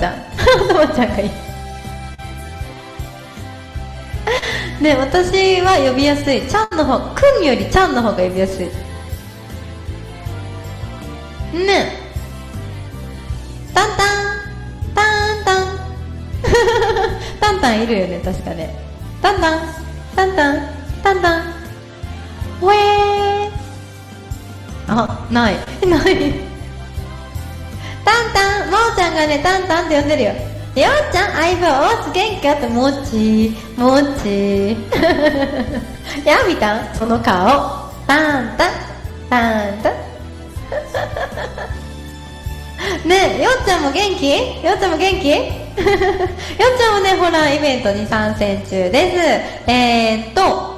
ちゃん。ちゃんがいいね私は呼びやすい。ちゃんの方くんよりちゃんの方が呼びやすい。ねタンタン。タンタン。タンタンいるよね確かね。タンタン。タンタン。タンタン。ウェー。あない。ない。タンタンもーちゃんがねタンタンって呼んでるよ。ようちゃん相棒おーつ元気かってもち。もち。やみたんその顔。タンタン。タンタン。ねえよっちゃんも元気？よっちゃんも元気？よっちゃんもねホラーイベントに参戦中です。えー、っと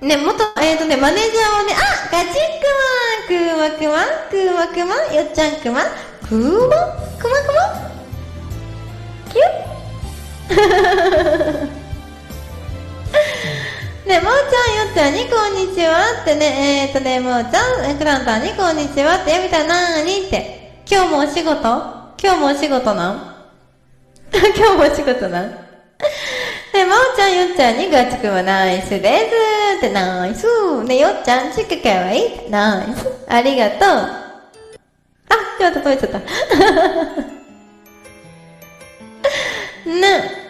ね元えー、っとねマネージャーをねあガチクマクマクマクマよっちゃんクマクマクマ？クマキュッ？ねもーちゃんよっちゃんにこんにちはってね。えー、っとねもーちゃんクランタンにこんにちはってやみたいなーにって。今日もお仕事？今日もお仕事なん？今日もお仕事なん？ねまおちゃんよっちゃんにガチくんはナイスですって。ナイス。ねよっちゃんちっかかわいいナイス。ありがとう。あちょっと取れちゃった。ね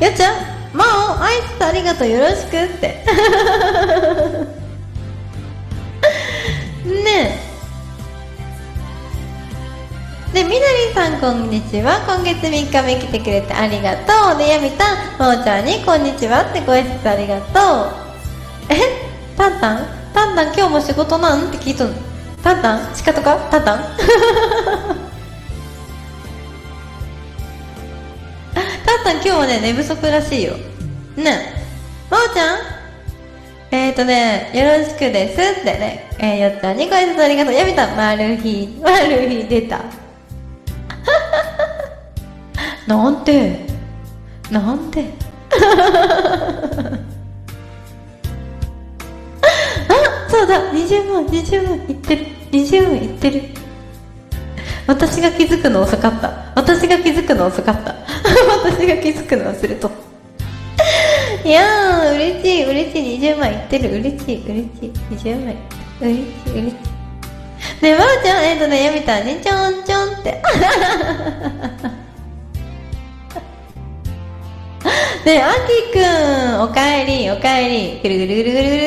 よっちゃんまおあいつありがとうよろしくって。ねえでみなりさんこんにちは。今月3日目来てくれてありがとう。でやみたんもーちゃんにこんにちはってご挨拶ありがとう。え？タンタン？タンタン今日も仕事なん？って聞いとんタンタン仕方かタンタンタンタン今日はね寝不足らしいよねえまおちゃんえーとね、よろしくですってね、えー、よっちゃんにご挨拶ありがとう。やめた、マルヒ、マルヒ出た。なんて、なんて？あ、そうだ、20万、20万いってる、20万いってる。私が気づくの遅かった。私が気づくの遅かった。私が気づくの忘れと。いやー、嬉しい、嬉しい、20万いってる、嬉しい、嬉しい、20万、嬉しい、嬉しい。ねえ、まるちゃん、えっ、ー、とね、やみたね、ちょんちょんって。ねえ、あきくん、おかえり、おかえり、ぐるぐるぐるぐるぐる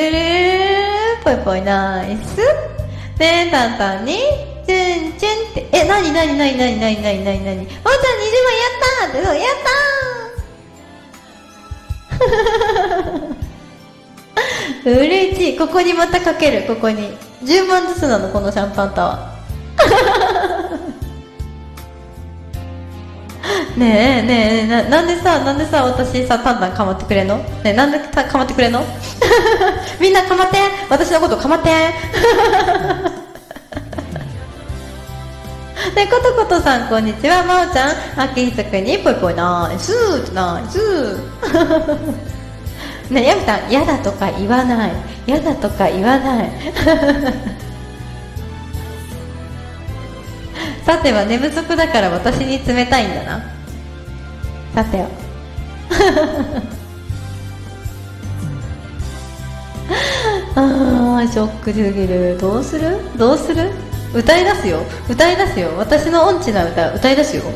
ぐるぽいぽい、ナイス。ねえ、たんたんに、チュンチュンって、え、なになになになになになになになにおーちゃん20万やったーって、そう、やったー。嬉しい。ここにまたかける。ここに。10万ずつなのこのシャンパンタワー。ねえねえななんでさなんでさ私さタンタンかまってくれんの？ねえなんでたかまってくれんの？みんなかまって。私のことかまって。ねことことさんこんにちは。まおちゃん。あきひさくんにぽいぽいナイス。ナイス。ねやみさん嫌だとか言わない。嫌だとか言わない。さては寝不足だから私に冷たいんだな。さては。あーショックすぎる。どうする？どうする？歌い出すよ。歌い出すよ。私の音痴な歌。歌い出すよ。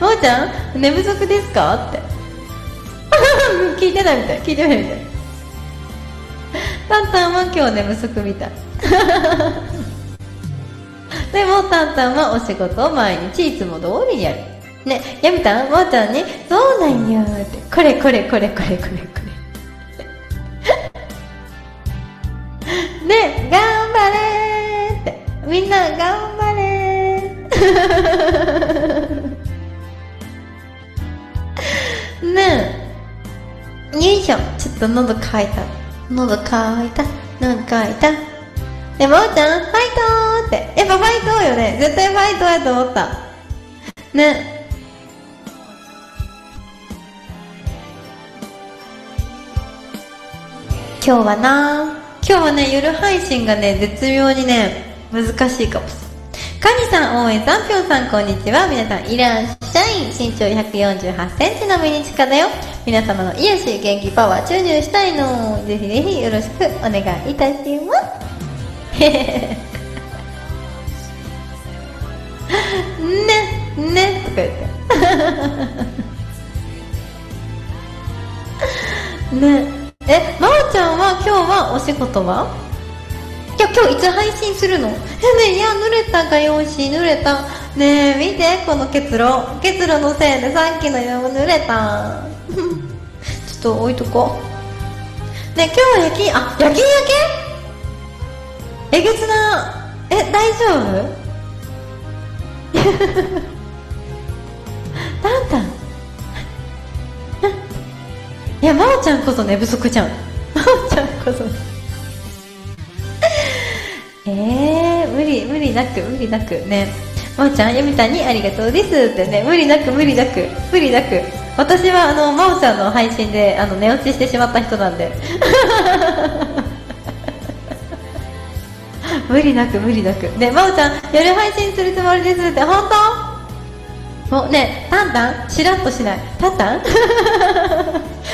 もーちゃん寝不足ですか？って。聞いてないみたい。聞いてないみたい。タンタンは今日寝不足みたい。でもタンタンはお仕事を毎日いつも通りにやる。ねやみたんもーちゃんに「そうなんよ」って「これこれこれこれこれこれ」ね頑張れって。みんな頑張れねえ。よいしょ。ちょっと喉乾いた。喉乾いた？喉乾いた？えもーちゃんファイトーって。やっぱファイトーよね？絶対ファイトーやと思った。ね。今日はな今今日はね夜配信がね絶妙にね難しいかも。しれないカニさん、応援さん、ぴょんさん、こんにちは。皆さん、いらっしゃい。身長148センチのミニチカだよ。皆様の癒し、元気、パワー、注入したいの。ぜひぜひよろしくお願いいたします。ね、ね、とか言って。ね。え、まおちゃんは今日はお仕事は、今日いつ配信するの？え、ねいや、濡れた画用紙、濡れた。ねえ、見て、この結露。結露のせいでさっきのよう濡れた。ちょっと置いとこう。ね今日は夜勤、あ、夜勤明け？えげつな。え、大丈夫？タンタン。いや、まおちゃんこそ寝不足じゃん。まおちゃんこそ。えー、無理、無理なく、無理なくね。まおちゃん、やみたんにありがとうですってね、無理なく、無理なく、無理なく。私は、あの、まおちゃんの配信で、あの、寝落ちしてしまった人なんで。無理なく、無理なく。ね、まおちゃん、夜配信するつもりですって、本当？もうね、タンタン、しらっとしない。タンタン？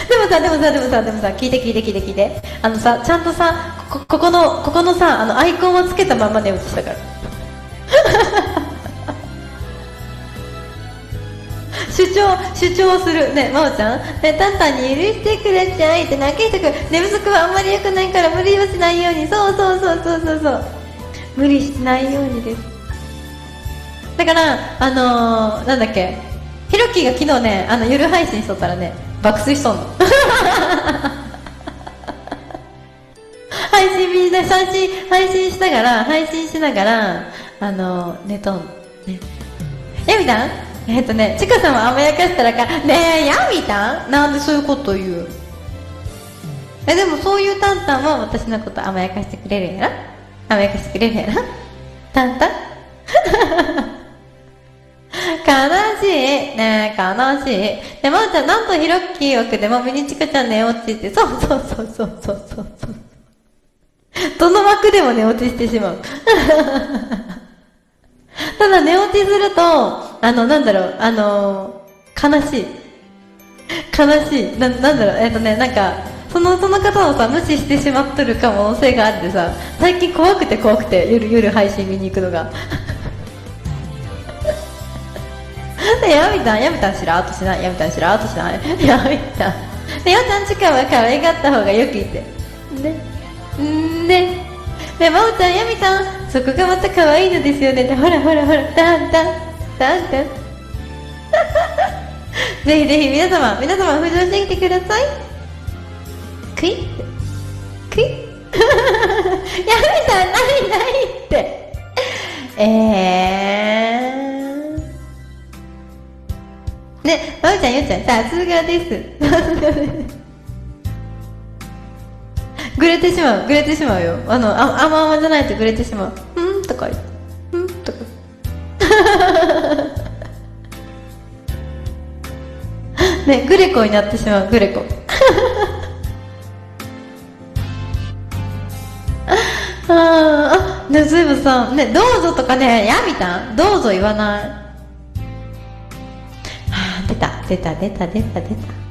でもさ、でもさ、でもさ、でもさ、聞いて聞いて聞いて聞いて。あのさ、ちゃんとさ、こここのここのさあのアイコンをつけたまま寝落ちしたから。主張主張する。ね真央ちゃん。ねタンタンに許してくださいって泣けしてく寝不足はあんまり良くないから無理はしないように。そうそうそうそうそうそう。無理しないようにです。だからあのー、なんだっけ？ひろきが昨日ねあの夜配信しとったらね爆睡しとんの。配信みんな配信配信しながら配信しながらあの寝とんね。やみたん？えっ、とねちかさんは甘やかしたらかねえやみたん？なんでそういうこと言う？えでもそういうタンタンは私のこと甘やかしてくれるやろ甘やかしてくれるやろタンタン？悲しい。ねえ、悲しい。で、まー、あ、ちゃん、なんとひろっきー枠でもミニチカちゃん寝落ちって、そうそうそうそうそうそうそう。どの枠でも寝落ちしてしまう。ただ寝落ちすると、あの、なんだろう、あの悲しい。悲しい。な、なんだろう、えっ、とね、なんか、その、その方をさ、無視してしまっとる可能性があってさ、最近怖くて怖くて、夜、夜配信見に行くのが。でやみたん、やみたんしらーっとしない、やみたんしらーっとしない、やみたん。で、よちゃんちかは可愛がった方がよくいて。ね。んで、ね、まおちゃん、やみさん、そこがまた可愛いのですよね。ほらほらほら、タンタン、タンタン。ぜひぜひ皆様、皆様浮上してきてください。クイックイッ やみさん、ないないって。えー。ね、まおちゃん、よっちゃん、さすがです。さすがです。ぐれてしまうぐれてしまうよ。あのあ甘々じゃないとぐれてしまう。うんとか言う。んとか。ねグレコになってしまうグレコ。ああねずいぶん。さねどうぞとかねやみたん？どうぞ言わない。はあ出た出た出た出た出た。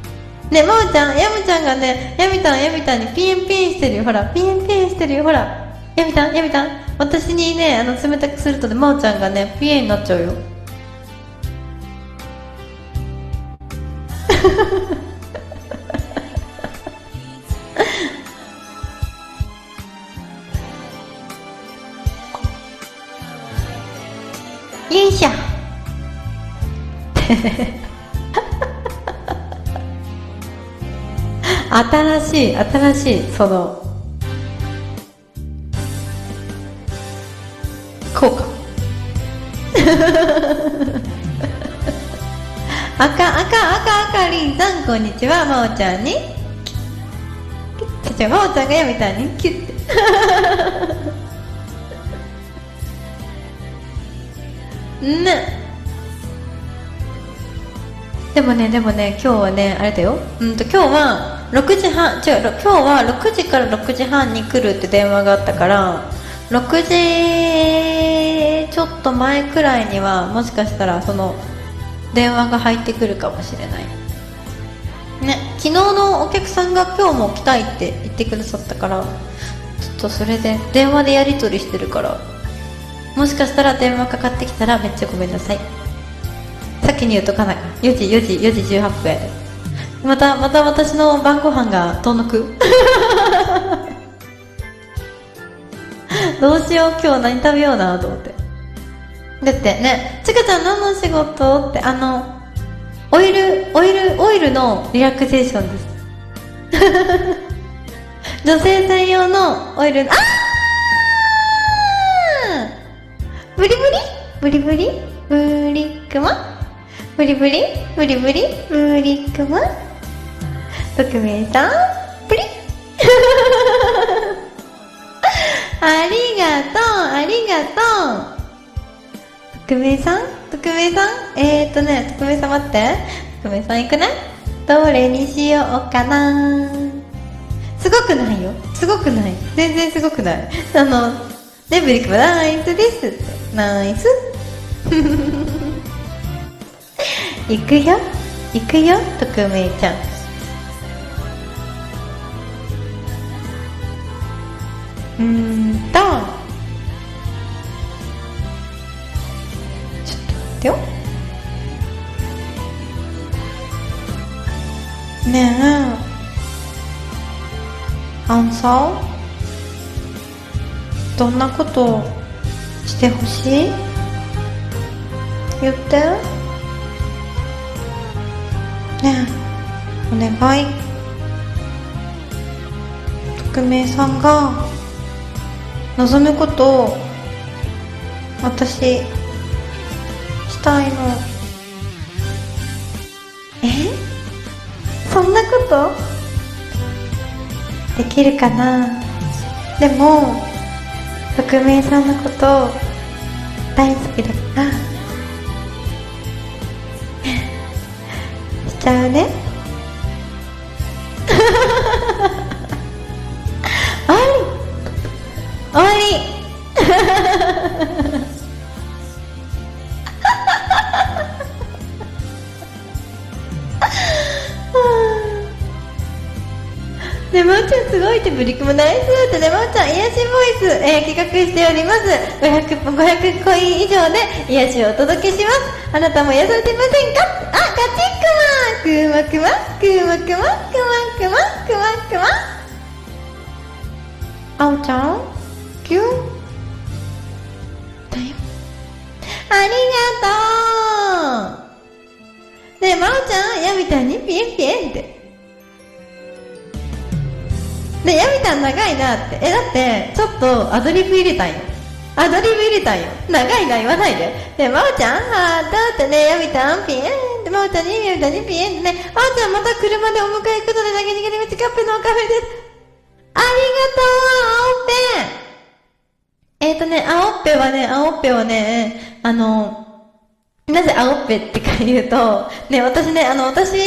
ねまおちゃんやむちゃんがねやみたんやみたんにピンピンしてるよ。ほらピンピンしてるよ。ほらやみたんやみたん。私にねあの冷たくするとねまおちゃんがねピエになっちゃうよ。よいしょ新しい新しいその効果。赤赤赤赤りんさんこんにちは。まおちゃんに。ちゃまおちゃんがやめたに。キュッて。ね でもねでもね今日はねあれだよ。うんと今日は6時半違う今日は6時から6時半に来るって電話があったから6時ちょっと前くらいにはもしかしたらその電話が入ってくるかもしれない。ね昨日のお客さんが今日も来たいって言ってくださったからちょっとそれで電話でやり取りしてるからもしかしたら電話かかってきたらめっちゃごめんなさい。先に言うとかな4時4時4時18分やで。またまた私の晩ご飯が遠のく。どうしよう今日何食べようなと思って。だってねちかちゃん何の仕事ってあのオイルオイルオイルのリラクゼーションです。女性専用のオイル。あー!ブリブリ？ブリブリ？ブリクマ？ブリブリ？ブリブリ？ブリクマ？匿名さんブリありがとうありがとう。匿名さん？匿名さん？えー、っとね匿名さん待って。匿名さんいくね。どれにしようかな。すごくないよ。すごくない。全然すごくない。あのねブリクマナイスです。ナイス。行くよ。行くよ匿名ちゃん。うん。とちょっと待ってよ。ねえ。あんさどんなことしてほしい？言って。ねえ。お願い。匿名さんが。望むことを私したいの。え？そんなこと？できるかな？でも匿名さんのこと大好きだから。しちゃうね。あ り終わり。ねまーちゃんすごいってブリックもナイスってね。まーちゃん癒しボイス、えー、企画しております。500, 500ン以上で癒しをお届けします。あなたも癒されてませんか？あガチックマン。クーマクマクマクマクマクマクマクマあおちゃん？キュンだよありがとうねえまおちゃんやみたいにピエンピエンってで、やみたん長いなって。え、だって、ちょっとアドリブ入れたんよ。アドリブ入れたんよ。長いな言わないで。で、まおちゃん、はーだってね、やみたん、ピエン。で、まおちゃんに、やみたんに、ピエン。でね、まおちゃんまた車でお迎え行くので、投げ逃げで道カップのカフェです。ありがとう、青っぺえっ、ー、とね、青っぺはね、青っぺはね、あの、なぜ青っぺってか言うと、ね、私ね、あの、私、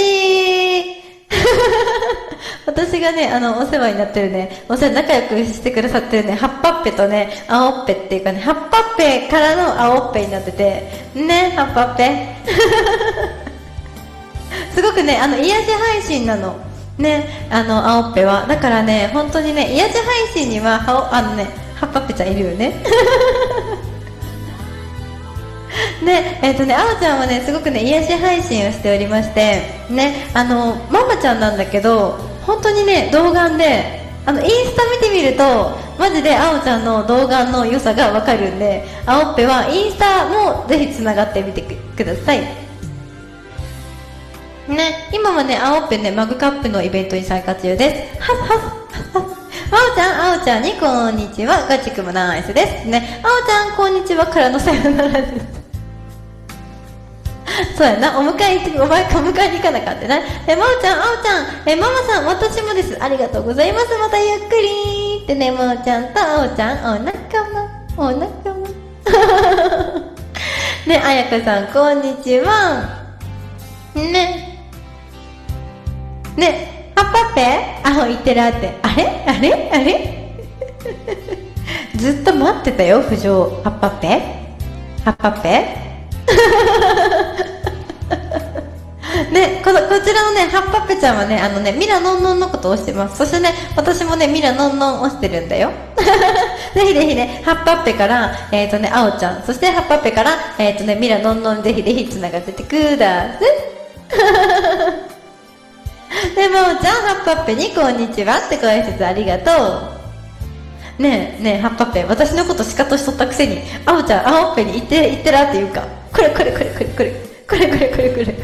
私がね、あの、お世話になってるね、お世話仲良くしてくださってるね、ハッパっぺとね、青っぺっていうかね、ハッパっぺからの青っぺになってて、ね、ハッパっぺ。すごくね、あの、癒し配信なの。ね、あの、青っぺは。だからね、本当にね、癒し配信には、はお、あのね、ハッパっぺちゃんいるよね。ね、えっ、とね、あおちゃんはね、すごくね、癒し配信をしておりまして、ね、あの、ママちゃんなんだけど、本当にね、童顔で、あの、インスタ見てみると、マジであおちゃんの童顔の良さがわかるんで、あおっぺはインスタもぜひつながってみてください。ね、今はね、あおっぺね、マグカップのイベントに参加中です。はっはっはっはあおちゃん、あおちゃんにこんにちは、ガチくもナイスです。ね、あおちゃん、こんにちはからのさよならです。そうやな、お迎えに、お前か迎えに行かなかったな。え、まおちゃん、あおちゃん、え、ママさん、私もです。ありがとうございます。またゆっくりってね、まおちゃんとあおちゃん、お仲間、お仲間。ね、あやかさん、こんにちは。ね。ね、ハッパペ？あ、言ってるって。あれ？あれ？あれ？ずっと待ってたよ、浮上。ハッパッペハッパッペね、この、こちらのね、ハッパッペちゃんはね、あのね、ミラノンノンのことを押してます。そしてね、私もね、ミラノンノン押してるんだよ。ぜひぜひね、ハッパッペから、えっ、ー、とね、あおちゃん、そしてハッパッペから、えっ、ー、とね、ミラノンノンぜひぜひ繋がっててください。で、もおちゃん、ハッパッペにこんにちはってご挨拶ありがとう。ねえ、ねえ、ハッパッペ、私のことシカトしとったくせに、あおちゃん、あおっぺに言って、言ってらって言うか。これこれこれこれこれ。これこれこれこれ。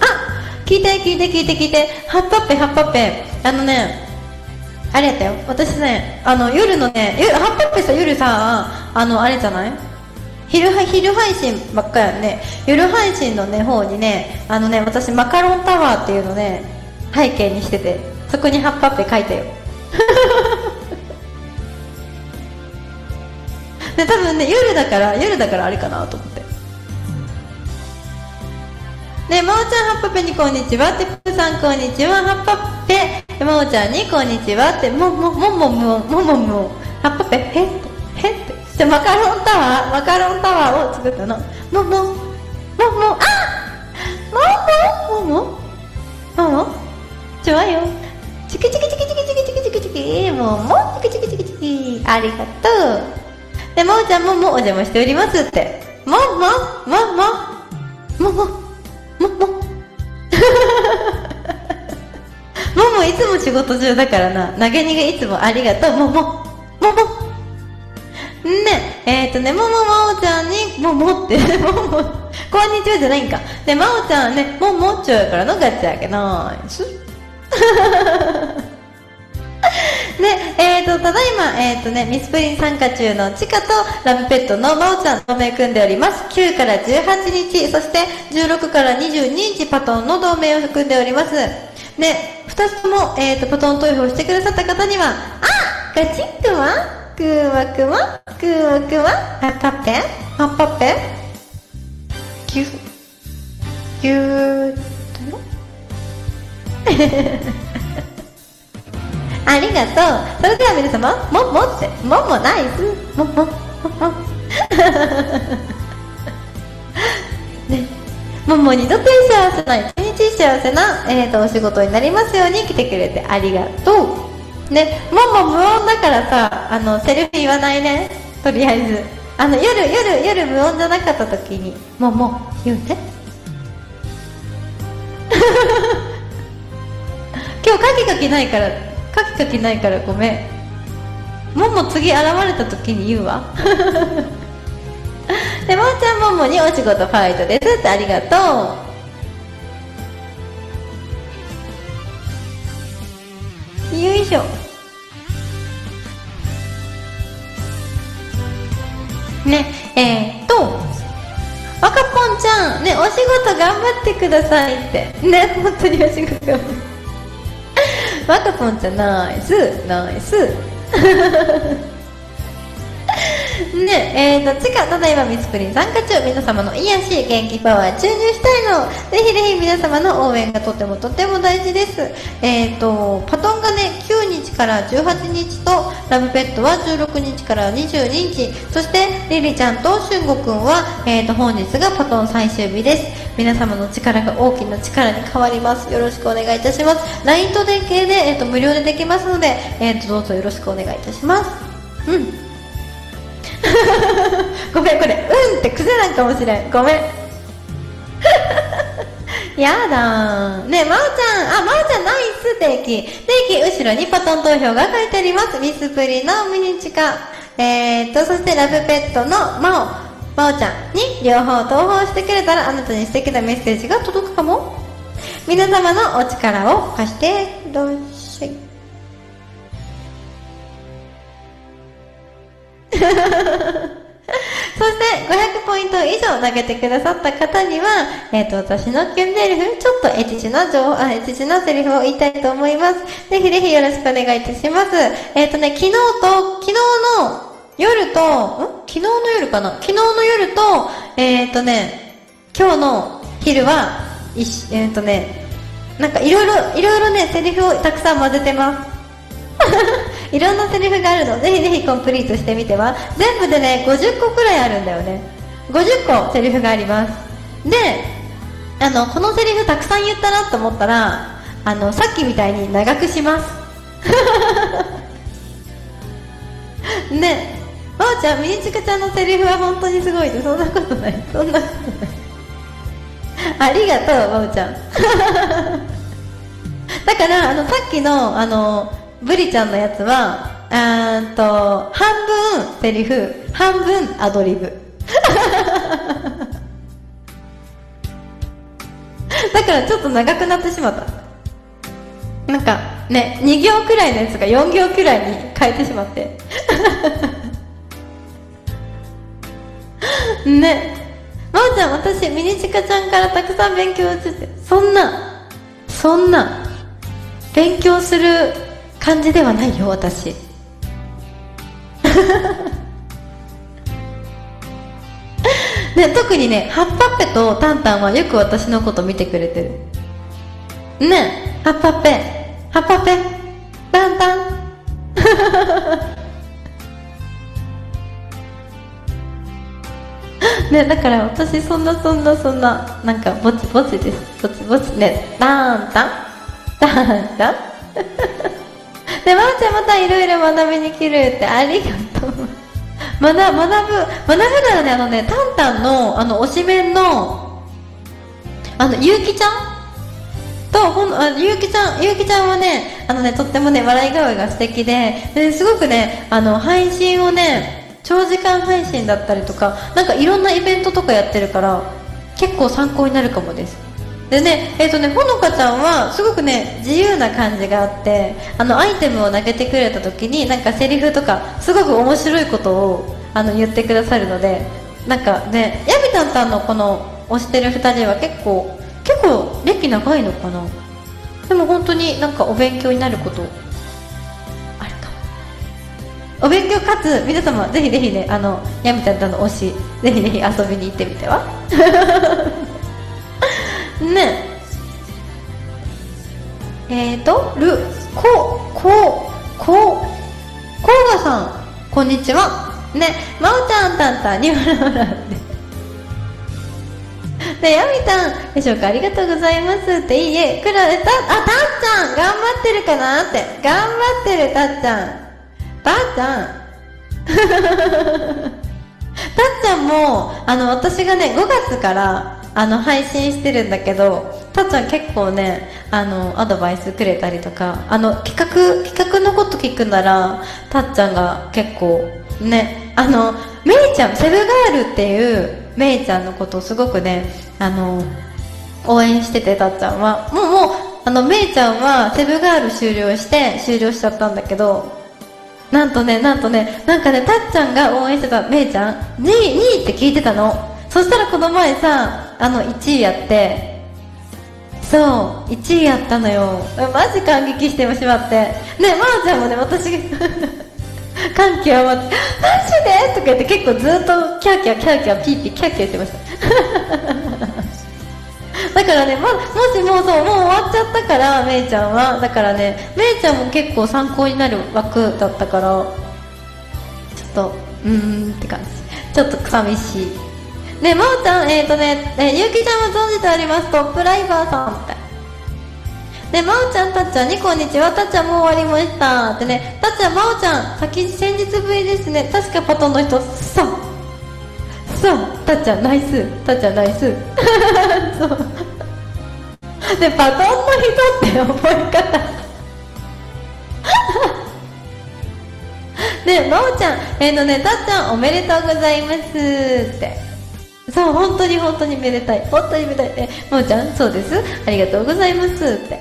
あ聞いて聞いて聞いて聞いてハッパッペハッパッペあのねあれやったよ私ねあの夜のね夜ハッパッペさ夜さあのあれじゃない？昼昼配信ばっかやね。夜配信のね方にねあのね私マカロンタワーっていうのね背景にしててそこにハッパッペ書いたよ。で多分ね夜だから夜だからあれかなと思って。ねまおちゃんハッパペにこんにちはてぷさんこんにちはハッパペまおちゃんにこんにちはってももももももももハッパペへっへっじゃマカロンタワーマカロンタワーを作ったの。もも。もも。あもも。もも。もも。ちょわよ。チキチキチキチキチキチキチキチキ。もも。チキチキチキチキ。ありがとう。で、まおちゃんももお邪魔しておりますって。も、も、も、も、も、も、も、も。もも いつも仕事中だからな。投げ逃げいつもありがとう。もも、もも。ね、えっ、ー、とね、ももまおちゃんに、ももって、もも、こんにちはじゃないんか。で、まおちゃんはね、ももっちょやからのガチャけない。す で、えーと、ただいま、えーとね、ミスプリン参加中のチカとラブペットのまおちゃん、同盟組んでおります。9から18日、そして16から22日、パトンの同盟を組んでおります。で、2つとも、えーと、パトン投票してくださった方には、あガチックマクーワクマクーワクマあ、パッペパッパッペキュキューとありがとう。それでは皆様、ももって、ももナイス。もも、もも。ね。もも二度と幸せな、一日幸せな、えーと、お仕事になりますように来てくれてありがとう。ね、もも無音だからさ、あの、セルフ言わないね。とりあえず。あの、夜、夜、夜無音じゃなかった時に、もも、言うて。今日カキカキないからカキカキないからごめんもも次現れた時に言うわ でもーちゃんももにお仕事ファイトですってありがとうよいしょ。ねえー、っと若ぽんちゃんねお仕事頑張ってくださいって。ね本当にお仕事。頑張って若ぽんちゃんナイスナイス。ねえーと、ちか、ただいまミスプリン参加中、皆様の癒し、元気パワー注入したいの。ぜひぜひ皆様の応援がとてもとても大事です。えーと、パトンがね、9日から18日と、ラブペットは16日から22日、そして、リリちゃんとしゅんごくんは、えーと、本日がパトン最終日です。皆様の力が大きな力に変わります。よろしくお願いいたします。LINE と連携で、えーと、無料でできますので、えーと、どうぞよろしくお願いいたします。うん。ごめんこれうんって癖なんかもしれん。ごめん。やだねまおちゃん。あまおちゃんナイス定期。定期後ろにパトン投票が書いてあります。ミスプリのミニチカ。えーとそしてラブペットのまおまおちゃんに両方投票してくれたらあなたに素敵なメッセージが届くかも。皆様のお力を貸してどうしそして500ポイント以上投げてくださった方には、えっ、ー、と、私のキュンデルフ、ちょっとエチチな情報、あ、エチチなセリフを言いたいと思います。ぜひぜひよろしくお願いいたします。えっ、ー、とね、昨日と、昨日の夜と、ん？昨日の夜かな？昨日の夜と、えっ、ー、とね、今日の昼は、いしえっ、とねなんかいろいろいろいろねセリフをたくさん混ぜてますいろんなセリフがあるのぜひぜひコンプリートしてみては。全部でね50個くらいあるんだよね。50個セリフがあります。であのこのセリフたくさん言ったなと思ったらあのさっきみたいに長くします。ねまおちゃんみにちかちゃんのセリフは本当にすごいってそんなことない。そんなことない。ありがとうまおちゃん。だからあのさっきのあのブリちゃんのやつはうんと半分セリフ半分アドリブ。だからちょっと長くなってしまった。なんかね2行くらいのやつが4行くらいに変えてしまって。ね。まおちゃん私ミニチカちゃんからたくさん勉強してそんなそんな勉強する感じではないよ私 ね、特にね、ハッパッペとタンタンはよく私のこと見てくれてる。ね、ハッパッペ、ハッパッペ、タンタン。ね、だから私そんなそんなそんな、なんかぼちぼちです。ぼちぼちね、タンタン、タンタン。で、まーちゃんまたいろいろ学びに来るってありがとう。学学ぶ、学ぶならね、あのね、タンタンの、あの、推しメンの、あの、ゆうきちゃんと、ほんあゆうきちゃん、ゆうきちゃんはね、あのね、とってもね、笑い声が素敵で、です。ごくね、あの、配信をね、長時間配信だったりとか、なんかいろんなイベントとかやってるから、結構参考になるかもです。でね、えっ、ー、とね、ほのかちゃんは、すごくね、自由な感じがあって、あの、アイテムを投げてくれた時に、なんかセリフとか、すごく面白いことを、あの、言ってくださるので、なんかね、ヤミタンタンのこの、推してる二人は結構、結構、歴長いのかな？でも本当になんかお勉強になること、あるかも。お勉強かつ、皆様、ぜひぜひね、あの、ヤミタンタンの推し、ぜひぜひ遊びに行ってみては？ねえっ、ー、とルこここ。こうがさん。こんにちは。ね。まおちゃんたんたんにわらわらで、やみたん、でしょうか。ありがとうございます。って、いいえ、くら、た、あ、たっちゃん。頑張ってるかなって。頑張ってる、たっちゃん。たっちゃん。たっちゃんも、あの、私がね、5月から、あの配信してるんだけどたっちゃん結構ねあのアドバイスくれたりとかあの企画企画のこと聞くならたっちゃんが結構ねあのめいちゃんセブガールっていうめいちゃんのことをすごくねあの応援しててたっちゃんは。もうもうあのめいちゃんはセブガール終了して終了しちゃったんだけどなんとねなんとねなんかねたっちゃんが応援してためいちゃん2位2位って聞いてたの。そしたらこの前さあの1位やって。そう1位やったのよ。マジ感激してしまって。ねまー、あ、ちゃんもね私が 感極まって「マジで?」とか言って結構ずっとキャーキャーキャーキャーピーピーキャーキャーしてました。だからね、ま、もしもうそうもう終わっちゃったからめいちゃんは。だからねめいちゃんも結構参考になる枠だったからちょっとうーんって感じ。ちょっと寂しい。ねまおちゃんえっ、ー、とね、えゆうきちゃんも存じておりますトップライバーさんって。ねまおちゃんたっちゃんにこんにちはたっちゃんもう終わりました。ってねたっちゃんまおちゃん先先日ぶりですね。確かパトンの人そう。そう。たっちゃんナイス。たっちゃんナイス。そう。でパトンの人って覚え方。ねまおちゃんえっ、ー、とねたっちゃんおめでとうございますって。そう本当に本当にめでたい。本当にめでたい。えもうちゃんそうです？ありがとうございます。って。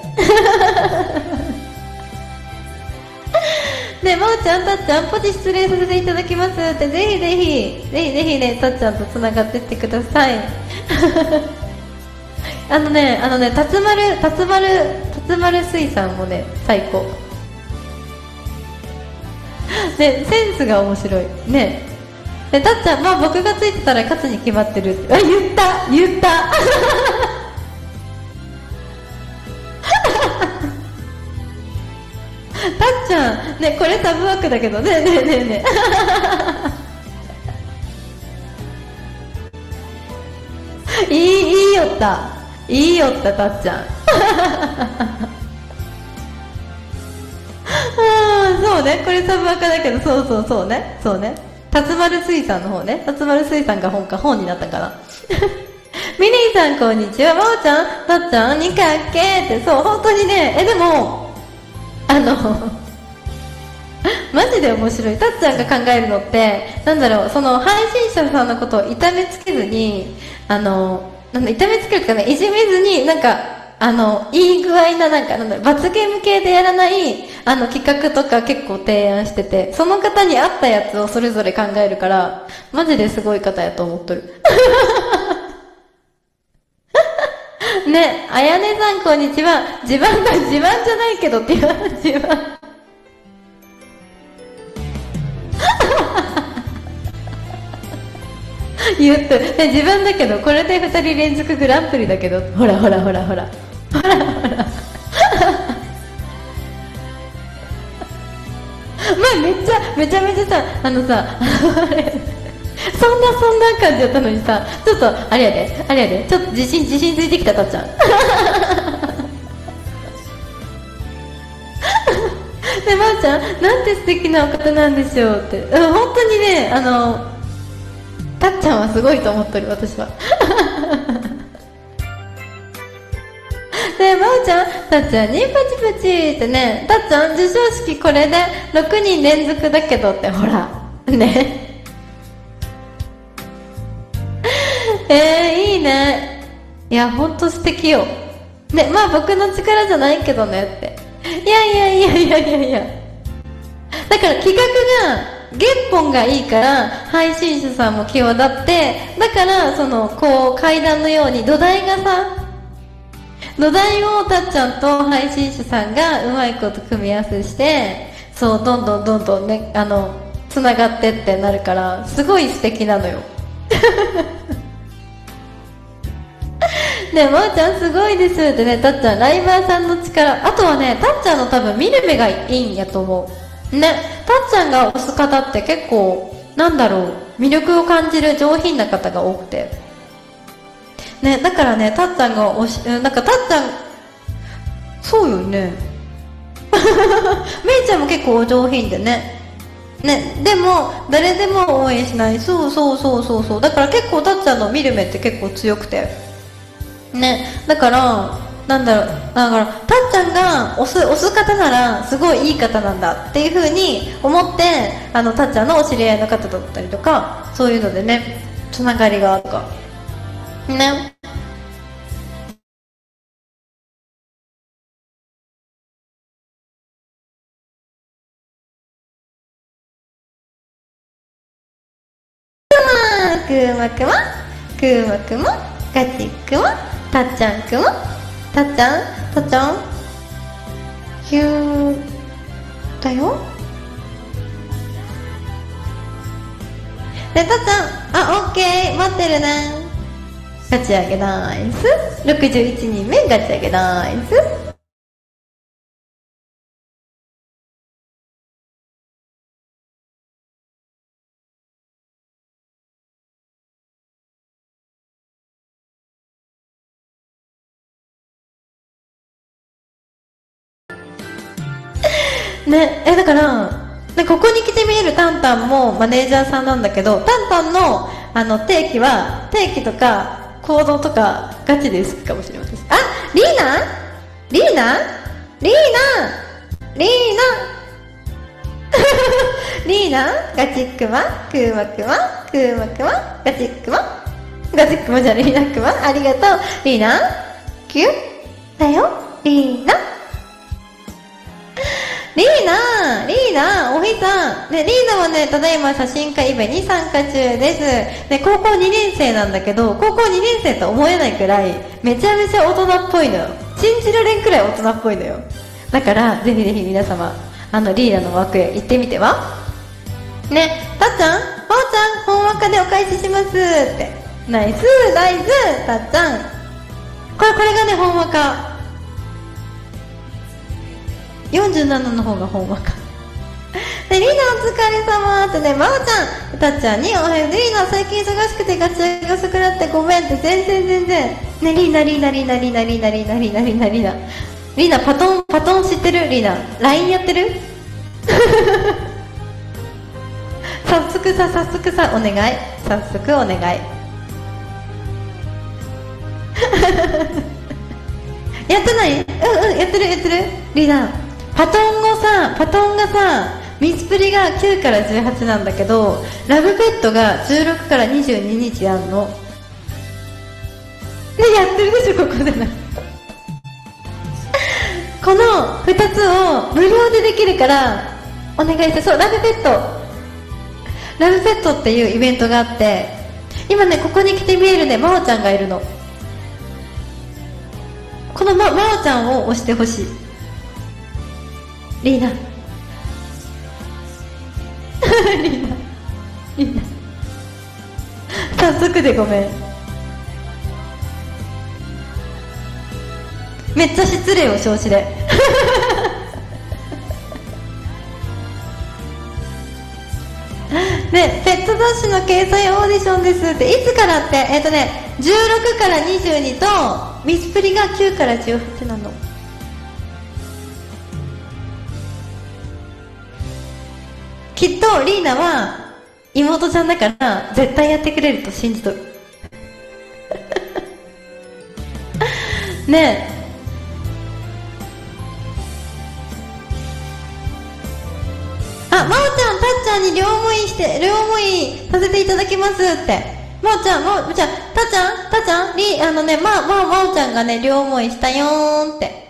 ねもうちゃんたっちゃんポジ失礼させていただきます。ってぜひぜひ。ぜひぜひねたっちゃんとつながってってください。あのねあのね辰丸辰丸辰丸水産もね最高。ねセンスが面白い。ね。えたっちゃんまあ僕がついてたら勝つに決まってるって。あ言った。言った。たっちゃんねこれタブワークだけど。ねねえねね いいいいよった。いいよったたっちゃん。ああそうね。これタブワークだけど。そうそうそうね。そうね。辰丸水産の方ね。辰丸水産が本か本になったかな。ミニーさんこんにちは。まおちゃんたっちゃんにかっけーって。そう本当にね。えでもあの マジで面白い。たっちゃんが考えるのってなんだろう。その配信者さんのことを痛めつけずにあのなんだ痛めつけるかねいじめずになんかあのいい具合ななんか罰ゲーム系でやらないあの企画とか結構提案しててその方に合ったやつをそれぞれ考えるからマジですごい方やと思っとる ね、あやねさんこんにちは。自慢が自慢じゃないけどって言わ自慢。言っとる。ね、自慢だけど、これで2人連続グランプリだけど、ほらほらほらほら。ほらほら。前めっちゃ、めちゃめちゃさ、あのさ、そんなそんな感じだったのにさ、ちょっと、あれやで、あれやで、ちょっと自信、自信ついてきた、たっちゃん。で、まー、あ、ちゃん、なんて素敵なお方なんでしょうって。本当にね、あの、たっちゃんはすごいと思ってる、私は。で、まおちゃん、たっちゃんにパチパチってね、たっちゃん、授賞式これで6人連続だけどって、ほら、ね。えー、いいね。いや、ほんと素敵よ。ね、まあ僕の力じゃないけどねって。いやいやいやいやいやいや。だから企画が、原本がいいから、配信者さんも際立って、だから、その、こう、階段のように土台がさ、土台をたっちゃんと配信者さんがうまいこと組み合わせして、そう、どんどんどんどんね、あの、繋がってってなるから、すごい素敵なのよ。ねまー、ちゃんすごいですってね、たっちゃん、ライバーさんの力。あとはね、たっちゃんの多分見る目がいいんやと思う。ね、たっちゃんが推す方って結構、なんだろう、魅力を感じる上品な方が多くて。ね、だからね、たっちゃんが推し、なんかたっちゃん、そうよね。めいちゃんも結構お上品でね。ね、でも、誰でも応援しない。そうそうそうそうそう。だから結構たっちゃんの見る目って結構強くて。ね、だから、なんだろう、だから、たっちゃんが押す、押す方なら、すごいいい方なんだっていうふうに思って、あの、たっちゃんのお知り合いの方だったりとか、そういうのでね、つながりがあるか。ね。くまくまくまくまガチくまたっちゃんくんたっちゃんたっちゃん。ゆうだよ。でたっちゃん。あオッケー。待ってるね。ガチ上げナイス。61人目ガチ上げナイス。ねえだからでここに来て見えるタンタンもマネージャーさんなんだけどタンタンのあの定期は定期とか行動とかガチで好きかもしれません。あリーナ？リーナ？リーナ？リーナ？リーナ？ガチックマ？クーマクマ？クーマクマ？ガチックマ？ガチクマじゃリーナクマ？ありがとう。リーナ？キュだよ。リーナ？リーナリーナおひさんね、リーナはね、ただいま写真家イベに参加中です。ね、高校2年生なんだけど、高校2年生と思えないくらい、めちゃめちゃ大人っぽいのよ。信じられんくらい大人っぽいのよ。だから、ぜひぜひ皆様、あの、リーナの枠へ行ってみては？ね、たっちゃんばあちゃん、本枠でお返ししますって。ナイスナイスたっちゃん。これ、これがね、本枠。47の方がほんわかで、リーナお疲れ様ってね、まおちゃん、たっちゃんにおはよう。リーナ最近忙しくてガチ上げ遅くなってごめんって全然全然。ね、リーナ、リーナ、リーナ、リーナ、リーナ、リーナ、リーナ、リーナ、リーナ。リーナ、パトン、パトン知ってる？リーナ。LINE やってる？早速さ、早速さ、お願い。早速お願い。やってない？うんうんやってるやってるリーダーパトンをさんパトンがさミスプリが9から18なんだけどラブペットが16から22日あんの。でやってるでしょここで。な この2つを無料でできるからお願いしてそうラブペット。ラブペットっていうイベントがあって今ねここに来て見えるね真央ちゃんがいるの。このま、まおちゃんを押してほしい。リーナ。リーナ。リーナ。早速でごめん。めっちゃ失礼を承知で。で、ペット雑誌の掲載オーディションですって、いつからって、えっ、ー、とね、16から22と、ミスプリが9から18なの。きっと、リーナは、妹ちゃんだから、絶対やってくれると信じとる。ねえ、あ、まおちゃん、たっちゃんに両思いして、両思いさせていただきますって。まおちゃん、まおちゃん、たっちゃん、たっちゃん、り、あのね、ま、ま、まおちゃんがね、両思いしたよーんって。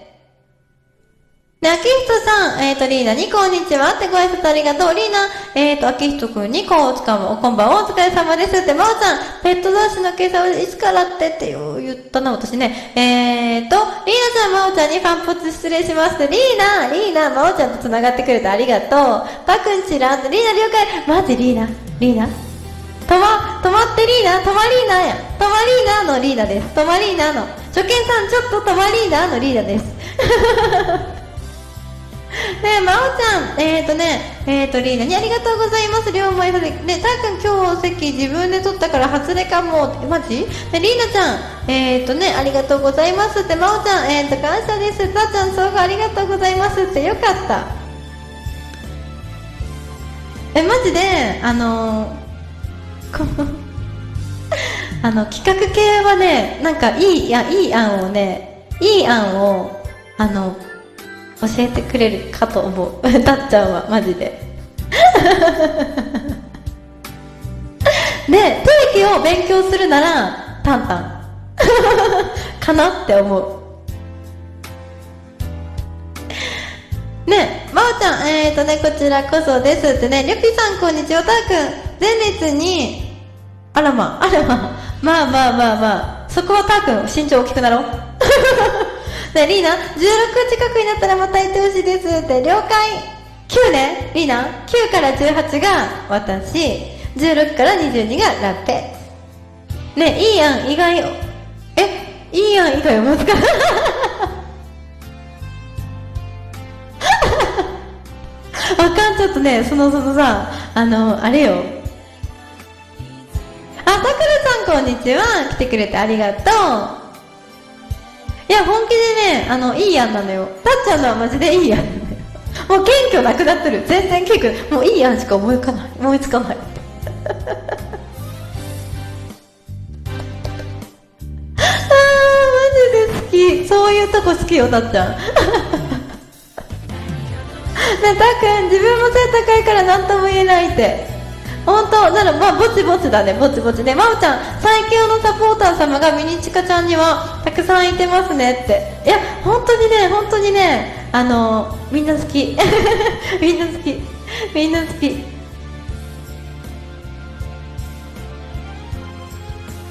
で、秋人さん、えっ、ー、と、リーナにこんにちはってご挨拶ありがとう。リーナ、えっ、ー、と、秋人くんにこうつかむ、こんばんは、お疲れ様ですって、まおちゃん、ペット雑誌の掲載をいつからってって言ったな、私ね。えっ、ー、と、リーナちゃん、まおちゃんにファンポツ失礼します、リーナ、リーナ、まおちゃんと繋がってくれてありがとう。パくんちらって、リーナ了解。マジリーナ、リーナ。とま、とまってリーナ、とまリーナや。とまリーナのリーナです。とまリーナの。初見さん、ちょっととまリーナのリーナです。ねまおちゃん、えっ、ー、とね、えっ、ー、と、リーナにありがとうございます。両思いさで。ね、たーくん今日席自分で取ったから外れかも。マジ？ね、リーナちゃん、えっ、とね、ありがとうございますって、まおちゃん、えっ、と、感謝です。たーちゃん、そうありがとうございますって、よかった。え、マジで、あのこのあの、企画系はね、なんかいい、いや、いい案をね、いい案を、あの、教えてくれるかと思う。たっちゃんはマジで。で定期を勉強するならタンタン。かなって思う。ねまおちゃんえっ、ー、とねこちらこそですってね。りゅぴさんこんにちはたーくん。前列にあらまあらま。まあまあまあまあ。そこはたーくん身長大きくなろう。で、リーナ、16近くになったらまた行ってほしいですって、了解 !9 ね、リーナ、9から18が私、16から22がラッペ。ね、いいやん、意外、え、いいやん、以外難しい。わかん、ちょっとね、その、そのさ、あの、あれよ。あ、さくらさんこんにちは。来てくれてありがとう。いや、本気でね、あの、いい案なのよ。たっちゃんのはマジでいい案なのよ。もう謙虚なくなってる。全然謙虚。もういい案しか思いつかない。思いつかない。あー、マジで好き。そういうとこ好きよ、たっちゃん。ね、たっくん、自分も背高いから何とも言えないって。本当ならまあぼちぼちだね。ぼちぼち。ねまおちゃん最強のサポーター様がミニチカちゃんにはたくさんいてますねって。いや本当にね本当にねあの みんな好き。みんな好き。みんな好き。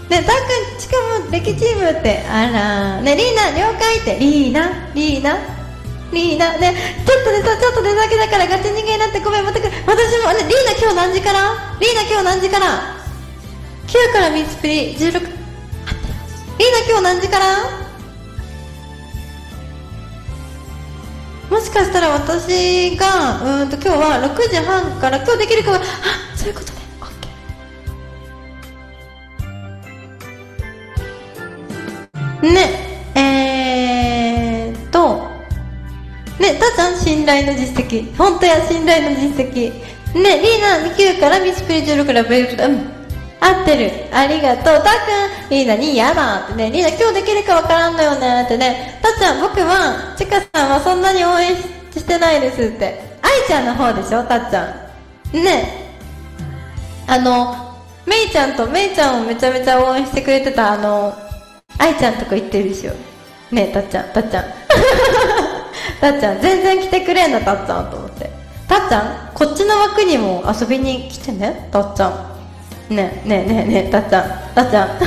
ね、たくん、しかも、歴チームって、あら、ね、リーナ、了解って、リーナ、リーナ、リーナねちょっとでさちょっと出先だからガチ人間になってごめん待ってく私もねリーナ今日何時から？リーナ今日何時から？9からミスプリ16リーナ今日何時から？もしかしたら私がうんと今日は6時半から今日できるかはあそういうことで OK ね。ねたっちゃん信頼の実績。本当や信頼の実績。ねリーナ2級からミスプリ16からベルトだうん。合ってる。ありがとう。たっくん。リーナに嫌だってね。リーナ今日できるかわからんのよねってね。たっちゃん僕はちかさんはそんなに応援してないですって。愛ちゃんの方でしょたっちゃん。ね。あのめいちゃんとめいちゃんをめちゃめちゃ応援してくれてたあの愛ちゃんとこ行ってるでしょ。ねえたっちゃんたっちゃん。たっちゃん全然来てくれんなたっちゃんと思って。たっちゃんこっちの枠にも遊びに来てねたっちゃん。ねえねえねえねえたっちゃんたっちゃん。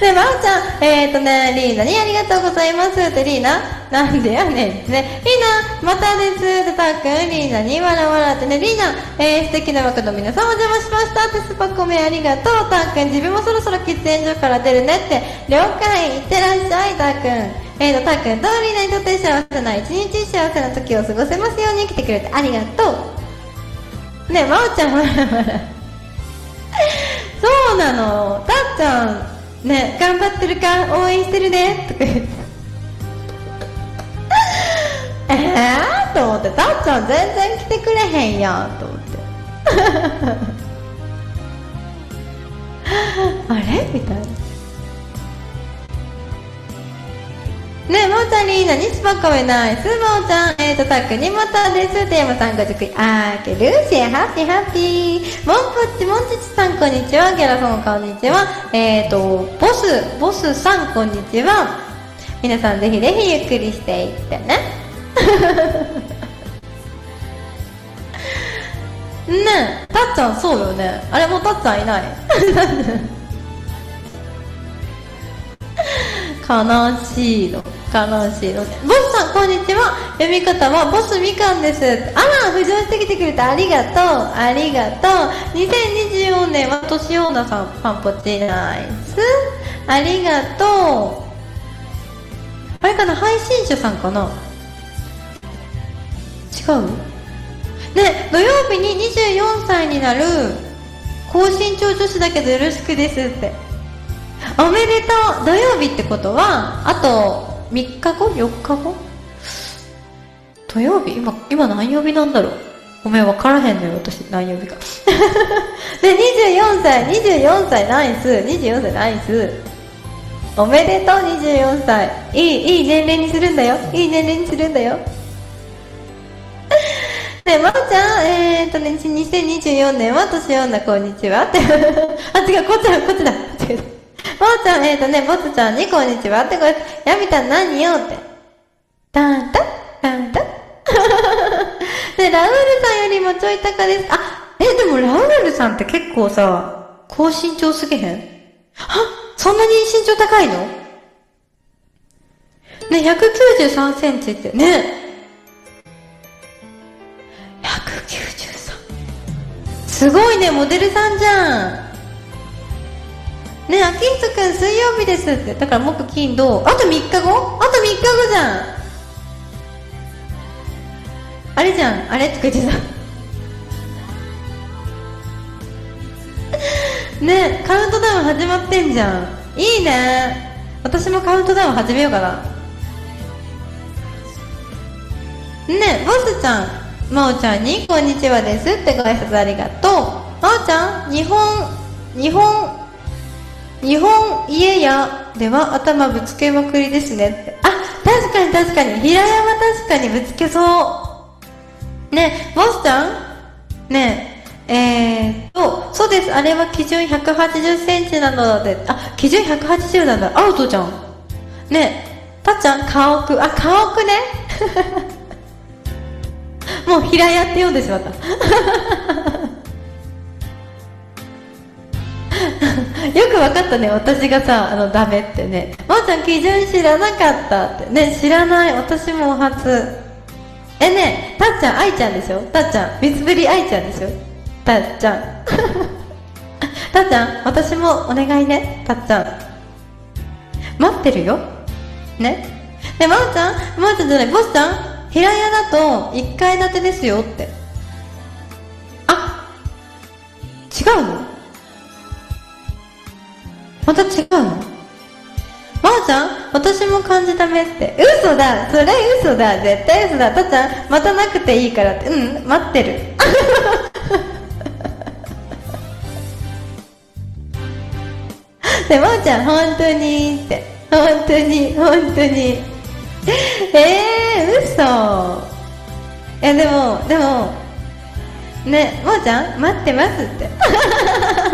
でまおちゃん えっ、ー、とねリーナにありがとうございます。ってリーナなんでやねんね。リーナまたです。ってたっくんリーナにわらわらってね。リーナえー、素敵な枠の皆さんお邪魔しました。ってスパコメありがとう。たっくん自分もそろそろ喫煙所から出るねって了解。いってらっしゃいたっくん。えーと、たっくん、とリーナにとって幸せな一日幸せな時を過ごせますように来てくれてありがとう。ねえ、まおちゃん、ほらほら。そうなの。たっちゃん、ね、頑張ってるか？応援してるねとか言って。えー？と思って、たっちゃん全然来てくれへんやんと思って。あれ？みたいな。ねえ、もーちゃんリーナにスパコメナイス、もーちゃん、えーと、タックにまたです。テーマさんご熟あーける、シェハッピーハッピー。モンポッチ、モンチチさん、こんにちは。ギャラソン、こんにちは。えーと、ボス、ボスさん、こんにちは。皆さん、ぜひぜひゆっくりしていってね。ねえ、たっちゃん、そうよね。あれ、もうたっちゃんいない。悲しいの。悲しいの。ボスさん、こんにちは。読み方は、ボスみかんです。あら、浮上してきてくれてありがとう。ありがとう。2024年は、トシオーナさん、パンポチナイス。ありがとう。あれかな配信者さんかな違う？ね、土曜日に24歳になる、高身長女子だけどよろしくですって。おめでとう。土曜日ってことはあと3日後？4日後？土曜日？今今何曜日なんだろう？ごめん分からへんのよ私何曜日か。で24歳24歳ナイス。24歳ナイス。おめでとう24歳。いいいい年齢にするんだよ。いい年齢にするんだよ。ねまー、ちゃん、えー、っとね、2024年は年女こんにちは。って。あ、違う、こっちだ、こっちだ。違う。もーちゃん、えっ、ー、とね、ボスちゃんにこんにちはってこれ、やみたん何よって。タンタタンタ で、ラウールさんよりもちょい高です。あ、え、でもラウールさんって結構さ、高身長すぎへん？はそんなに身長高いの？ね、193センチって、ね。193。すごいね、モデルさんじゃん。ねあきんとくん水曜日ですって。だから木金土あと3日後？あと3日後じゃん。あれじゃん。あれとか言ってさ ねカウントダウン始まってんじゃん。いいね。私もカウントダウン始めようかな。ねボスちゃん。まおちゃんに「こんにちはです」ってご挨拶ありがとう。まおちゃん日本日本日本家やでは頭ぶつけまくりですね。ってあ確かに確かに。平山確かにぶつけそう。ねボスちゃん？ねえー、とそうです。あれは基準1 8 0センチなのであ基準180なんだ。アウトじゃん。ねたっちゃん顔くあ顔くね。もう平屋って読んでしまった。よく分かったね私がさあのダメってね。まー、ちゃん基準知らなかったってね。知らない私も初。えねたっちゃん愛ちゃんでしょ？たっちゃん。三つぶり愛ちゃんでしょ？たっちゃん。たっちゃん私もお願いね。たっちゃん。待ってるよ。ね？ねまー、ちゃんまー、ちゃんじゃない。ボスちゃん平屋だと1階建てですよって。あ違うの？また違うの？まー、ちゃん私も感じた目って。嘘だ。それ嘘だ。絶対嘘だ。たっちゃん待たなくていいからって。うん待ってる。でまー、ちゃん本当にって。本当に本当に。えー、嘘。いやでもでもねまー、ちゃん待ってますって。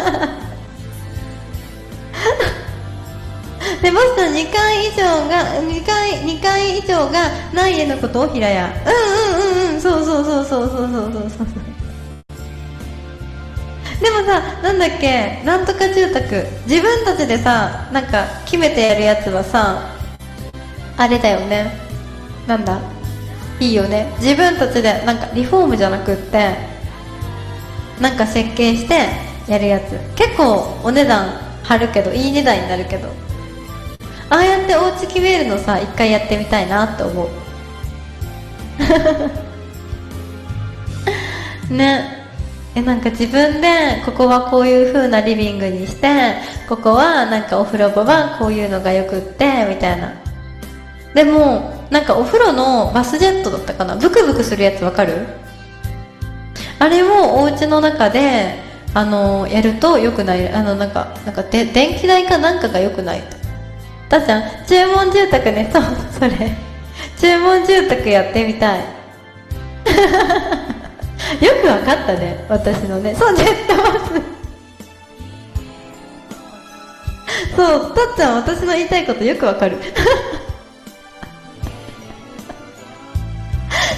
でもし2階以上が2階2階以上がない家のことを平屋。うんうんうんうん。そうそうそうそうそうそうそうそう。でもさなんだっけ？なんとか住宅。自分たちでさなんか決めてやるやつはさあれだよね。なんだ？いいよね。自分たちでなんかリフォームじゃなくってなんか設計してやるやつ。結構お値段張るけどいい値段になるけど。ああやってお家決めるのさ一回やってみたいなって思う。ね。えなんか自分でここはこういう風なリビングにしてここはなんかお風呂場はこういうのがよくってみたいな。でもなんかお風呂のバスジェットだったかな？ブクブクするやつわかる？あれをお家の中であのやるとよくない。あのなんかなんかで電気代かなんかがよくない。とたちゃん注文住宅ね。そうそれ。注文住宅やってみたい。よくわかったね私のね。そうジェットバス。そうたっちゃん私の言いたいことよくわかる。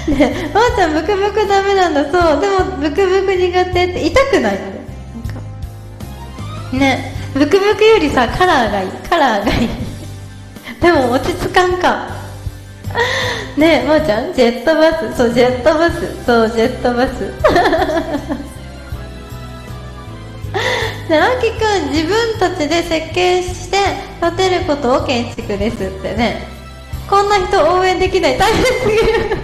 ねえばあちゃんブクブクダメなんだ。そうでもブクブク苦手って痛くないのねねブクブクよりさカラーがいいカラーがいい。でも落ち着かんか。ねえまー、ちゃん？ジェットバス？そうジェットバス。そうジェットバス。ねあきくん自分たちで設計して建てることを建築ですってね。こんな人応援できない。大変すぎる。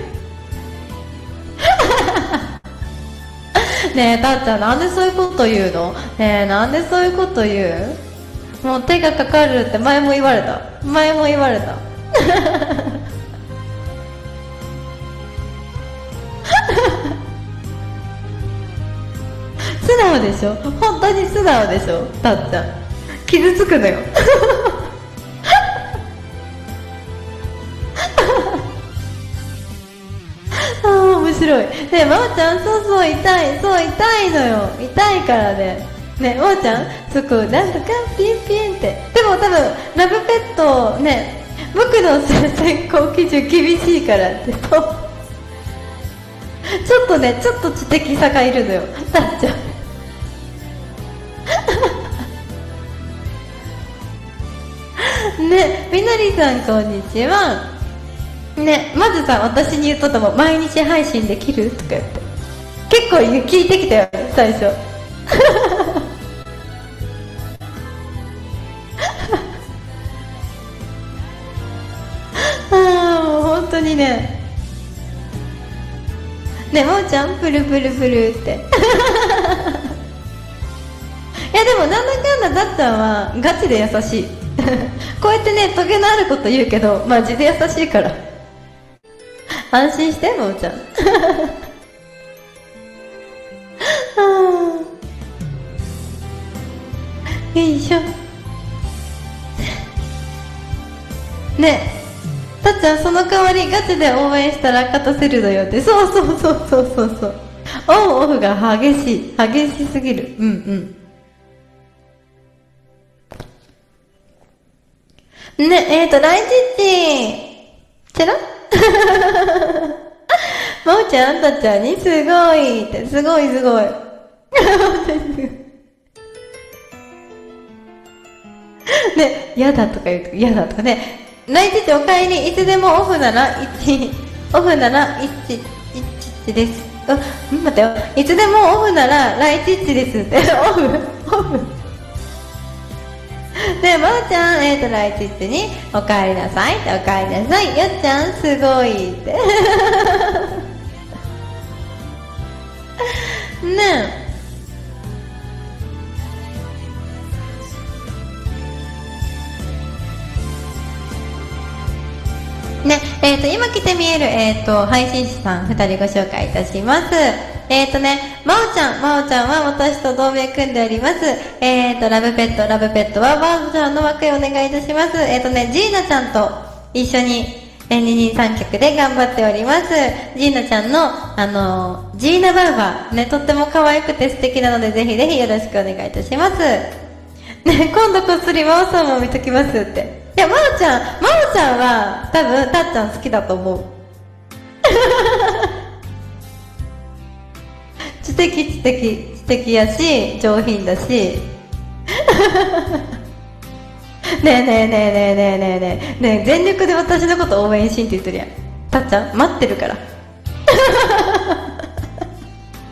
ねえたっちゃんなんでそういうこと言うの？ねえなんでそういうこと言う？もう手がかかるって前も言われた。前も言われた。素直でしょ？本当に素直でしょ？たっちゃん。傷つくのよ。ああ面白い。ねまおちゃんそうそう痛いそう痛いのよ。痛いからね。ねまおちゃんそこなんとかピンピンって。でも多分ラブペットね僕の選考基準厳しいからってとちょっとねちょっと知的さがいるのよ。たっちゃん。ねみなりさんこんにちは。ねまずさ私に言っとったも毎日配信できるとか言って。結構聞いてきたよ最初。ねもーちゃんプルプルプルって。いやでもなんだかんだだっちゃんはガチで優しい。こうやってねトゲのあること言うけどマジで優しいから。安心してもーちゃん。よいしょ。ね。えたちゃんその代わりガチで応援したら勝たせるのよって。そうそうそうそうそうそう。オンオフが激しい。激しすぎる。うんうん。ねえーとライチッチ。チェラまおちゃんあんたちゃんにすごいって。すごいすごい。ね、嫌だとか言うと嫌だとかね、ライチッチお帰り、いつでもオフなら1、オフなら1、1です。あ、待ってよ。いつでもオフならライチッチですって。オフ、オフ。で、まおちゃん、えーと、ライチッチに、おかえりなさいって、おかえりなさい。よっちゃん、すごいって。ねえ。ね、えっ、ー、と、今来て見える、えっ、ー、と、配信者さん二人ご紹介いたします。えっ、ー、とね、まおちゃん、まおちゃんは私と同盟組んでおります。えっ、と、ラブペット、ラブペットはまおちゃんの枠へお願いいたします。えっ、とね、ジーナちゃんと一緒に、二人三脚で頑張っております。ジーナちゃんの、あのジーナバーバー、ね、とっても可愛くて素敵なので、ぜひぜひよろしくお願いいたします。ね、今度こっそりまおさんも見ときますって。や、まおちゃん、まおちゃんは、多分、たっちゃん好きだと思う。知的、知的、知的やし、上品だし。ねえねえねえねえねえねえねえ、ねえ、全力で私のこと応援しんって言ってるやん。たっちゃん、待ってるから。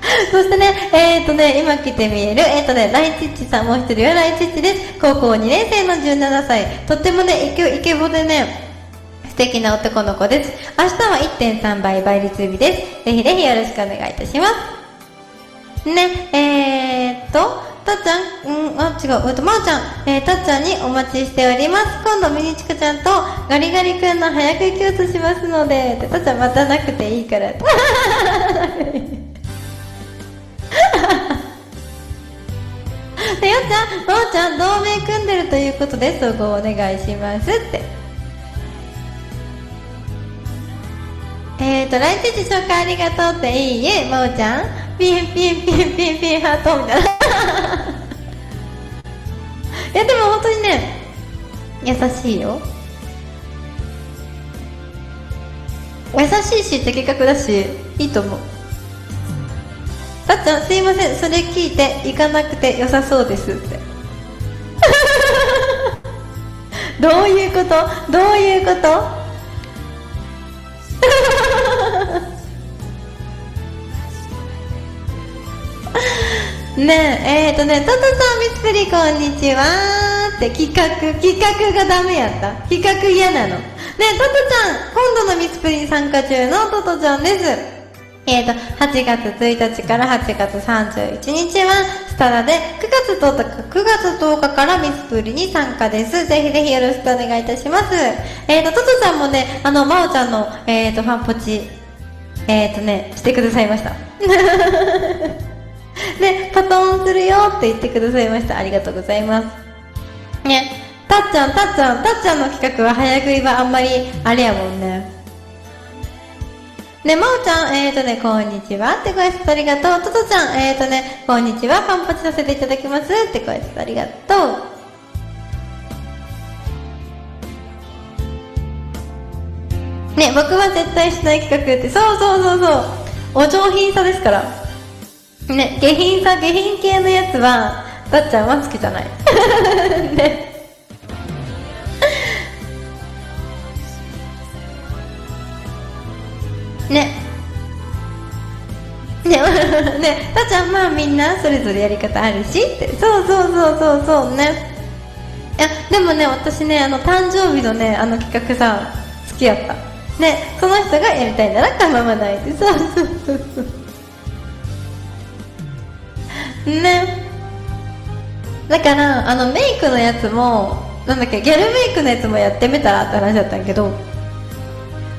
そしてね、えっ、ー、とね、今来て見える、えっ、ー、とね、ライチッチさんもう一人はライチッチです。高校2年生の17歳。とってもね、イケイケボでね、素敵な男の子です。明日は1.3倍倍率日です。ぜひぜひよろしくお願いいたします。ね、えー、っと、たっちゃん、うん、あ、違う、えっと、まー、ちゃん、えー、たっちゃんにお待ちしております。今度ミニチカちゃんとガリガリ君の早食い競争しますので、たっちゃん待たなくていいから。でよちゃん、まおちゃん、同盟組んでるということで、そこお願いしますって。えーと、来日紹介ありがとうって、いい？え、まおちゃん、ピンピンピンピンピンハートみたいな。いや、でも本当にね、優しいよ。優しいし、的確だし、いいと思う。たっちゃんすいませんそれ聞いて行かなくて良さそうですって どういうこと？どういうこと？ねえ、えーとね、トトさん、ミスプリこんにちはって企画、企画がダメやった。企画嫌なの。ねえ、トトちゃん、今度のミスプリに参加中のトトちゃんです。えーと、8月1日から8月31日は、スタダで9月10日、9月10日からミスプリに参加です。ぜひぜひよろしくお願いいたします。えーと、トトさんもね、あの、まおちゃんの、えーと、ファンポチ、えーとね、してくださいました。ね、パトンするよって言ってくださいました。ありがとうございます。ね、たっちゃん、たっちゃん、たっちゃんの企画は早食いはあんまり、あれやもんね。ね、まおちゃん、えーとね、こんにちはってご挨拶ありがとう。ととちゃん、えーとね、こんにちは、パンパチさせていただきますってご挨拶ありがとう。ね、僕は絶対しない企画って、そうそうそうそう、お上品さですから。ね、下品さ、下品系のやつは、たっちゃんは好きじゃない。ね。ね。ね。ね。たちゃんまあみんなそれぞれやり方あるしって。そうそうそうそうそうね。いやでもね私ねあの誕生日のねあの企画さ好きやった。ね。その人がやりたいなら構わないって。そうそうそうそう。ね。だからあのメイクのやつもなんだっけギャルメイクのやつもやってみたらって話だったんけど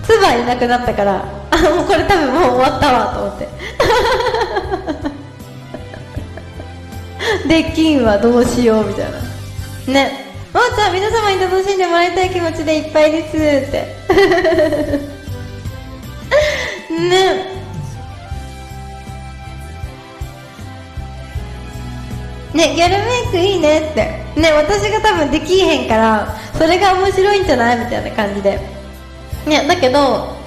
ツバいなくなったからあもうこれ多分もう終わったわと思って。できんはどうしようみたいな。ね。まー、ちゃん皆様に楽しんでもらいたい気持ちでいっぱいですって。ね。ねギャルメイクいいねって。ね私が多分できへんからそれが面白いんじゃないみたいな感じで。ねだけど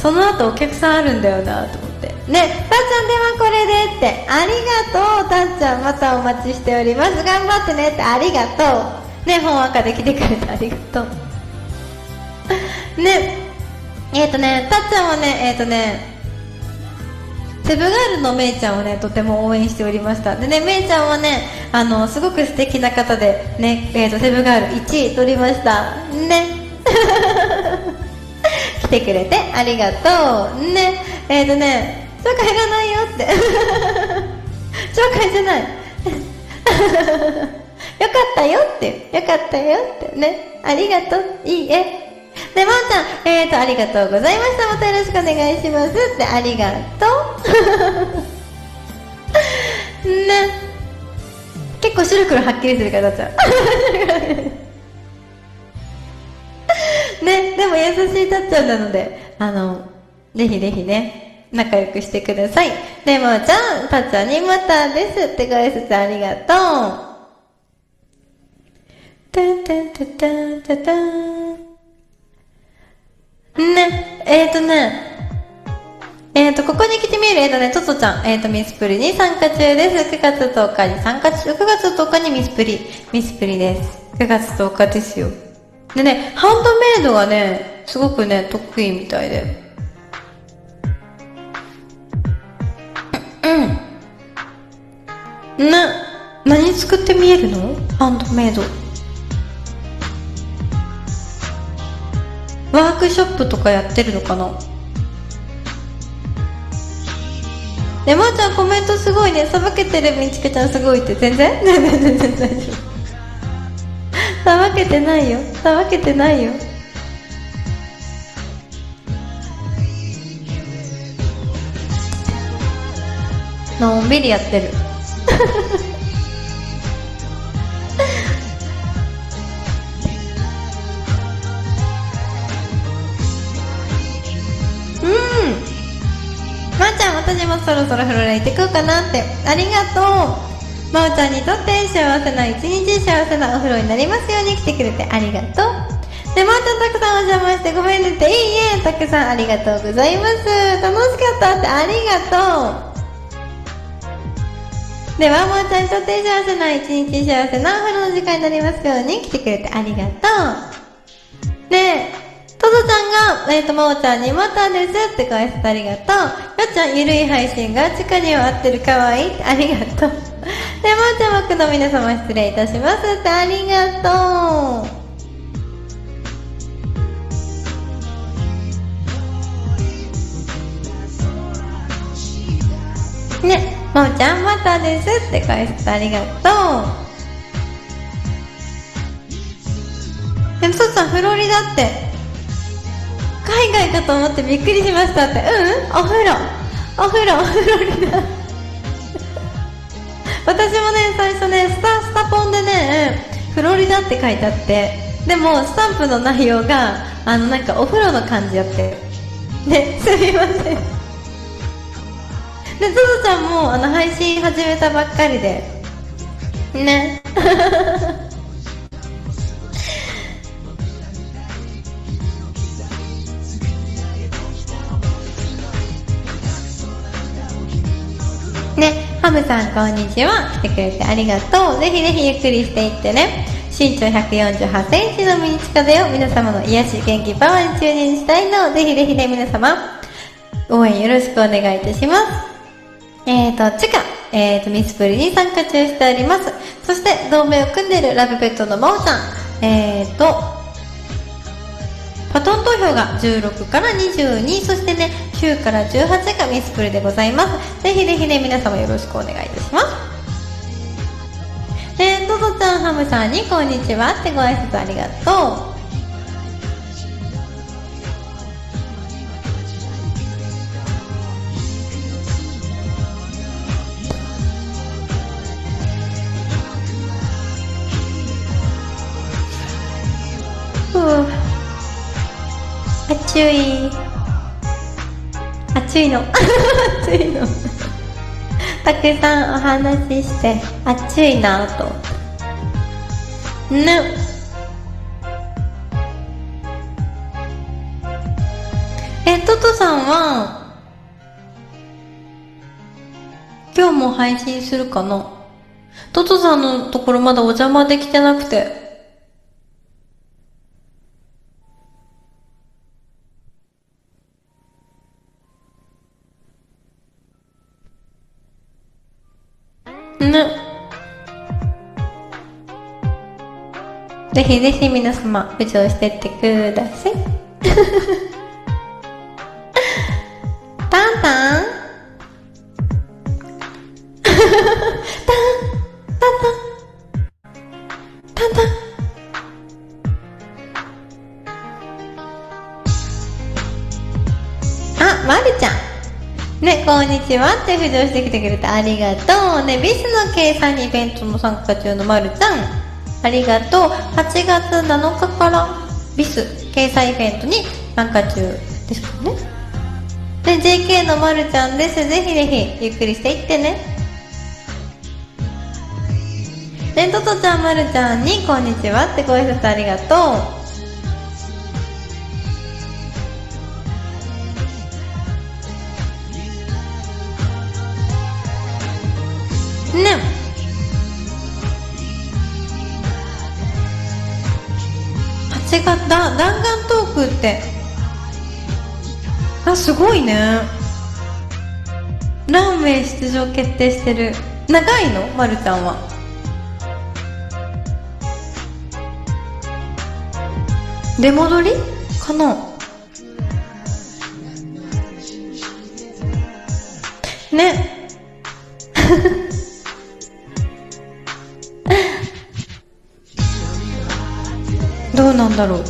その後お客さんあるんだよなと思って。ねたっちゃん電話これでって。ありがとうたっちゃん。またお待ちしております。頑張ってねって。ありがとう。ね本赤で来てくれてありがとう。ねえっ、ー、とねたっちゃんはねえっ、ー、とねセブガールのめいちゃんをねとても応援しておりました。でねめいちゃんはねあのすごく素敵な方でね、えーと、セブガール1位取りました。ね。来てくれてありがとうねえっ、ー、とね紹介いらないよって 紹介じゃない よかったよって、よかったよってね、ありがとう、いいえ。で、まー、ちゃん、えーと、ありがとうございました。またよろしくお願いしますって、ありがとう。ね。結構白黒はっきりするからちゃん。ね、でも優しいたっちゃんなので、あの、ぜひぜひね、仲良くしてください。でもちゃん、たっちゃんにまたですってご挨拶ありがとう。タンタンタタンタタン。ね、えっ、ー、とね、えっ、ー、と、ここに来てみる、えっ、ー、とね、トトちゃん、えっ、と、ミスプリに参加中です。9月10日に参加中、9月10日にミスプリ、ミスプリです。9月10日ですよ。でね、ハンドメイドがね、すごくね、得意みたいで。うん。な、何作って見えるの？ハンドメイド。ワークショップとかやってるのかな？ねまー、ちゃんコメントすごいね。さばけてる。みちかちゃんすごいって。全然？全然全然大丈夫。さばけてないよさばけてないよのんびりやってるうんまー、あ、ちゃん私もそろそろ風呂に行ってくうかなってありがとうまおちゃんにとって幸せな一日幸せなお風呂になりますように来てくれてありがとうでまおちゃんたくさんお邪魔してごめんねっていいえたくさんありがとうございます楽しかったってありがとうでは、もーちゃんにとって幸せな一日幸せなお風呂の時間になりますように来てくれてありがとう。ねえ、トドちゃんが、えっ、ー、と、まおちゃんにまたですって返してありがとう。よっちゃん、ゆるい配信が地下には合ってるかわいい？ありがとう。で、まおちゃん枠の皆様失礼いたします。ありがとう。ね、まおちゃんまたですって返してありがとう。でも、そっちゃんフロリダって海外かと思ってびっくりしましたって。うん？お風呂。お風呂フロリダ。私もね最初ねスタスタポンでねフロリダって書いてあってでもスタンプの内容があのなんかお風呂の感じやって。ねすみません。でゾゾちゃんもあの配信始めたばっかりで。ね。ハムさんこんにちは。来てくれてありがとう。ぜひぜひゆっくりしていってね。身長148センチのミニチカだよ。皆様の癒し、元気、パワーに注入したいの。ぜひぜひね、皆様、応援よろしくお願いいたします。えーと、チカ、えーと、ミスプリに参加中しております。そして、同盟を組んでいるラブペットのまおちゃん。えーと、バトン投票が16から22、そしてね、9から18がミスプルでございます。ぜひぜひね、皆様よろしくお願いいたします。えー、トドちゃんハムさんにこんにちはってご挨拶ありがとう。暑い暑いの。暑いの。たくさんお話しして。暑いなとねえトトさんは今日も配信するかな？トトさんのところまだお邪魔できてなくて。ぜひぜひ皆様、浮上してってください。タンタンタン、タンタン、タンタン。あ、まるちゃん。ね、こんにちはって浮上してきてくれてありがとう。ね、ビスの計算イベントの参加中のまるちゃん。ありがとう。8月7日からビス掲載イベントに参加中ですかね。で、JK のまるちゃんです。ぜひぜひゆっくりしていってね。で、ととちゃんまるちゃんにこんにちはってご挨拶ありがとう。って。あすごいね。ランウェイ出場決定してる。長いの？まるちゃんは。出戻り？かな。ね。どうなんだろう。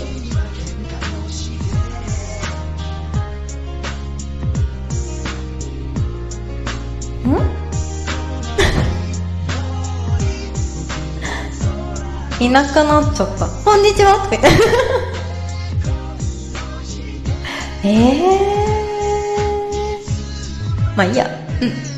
いなくなっちゃった「こんにちは」ってええー、まあいいや。うん。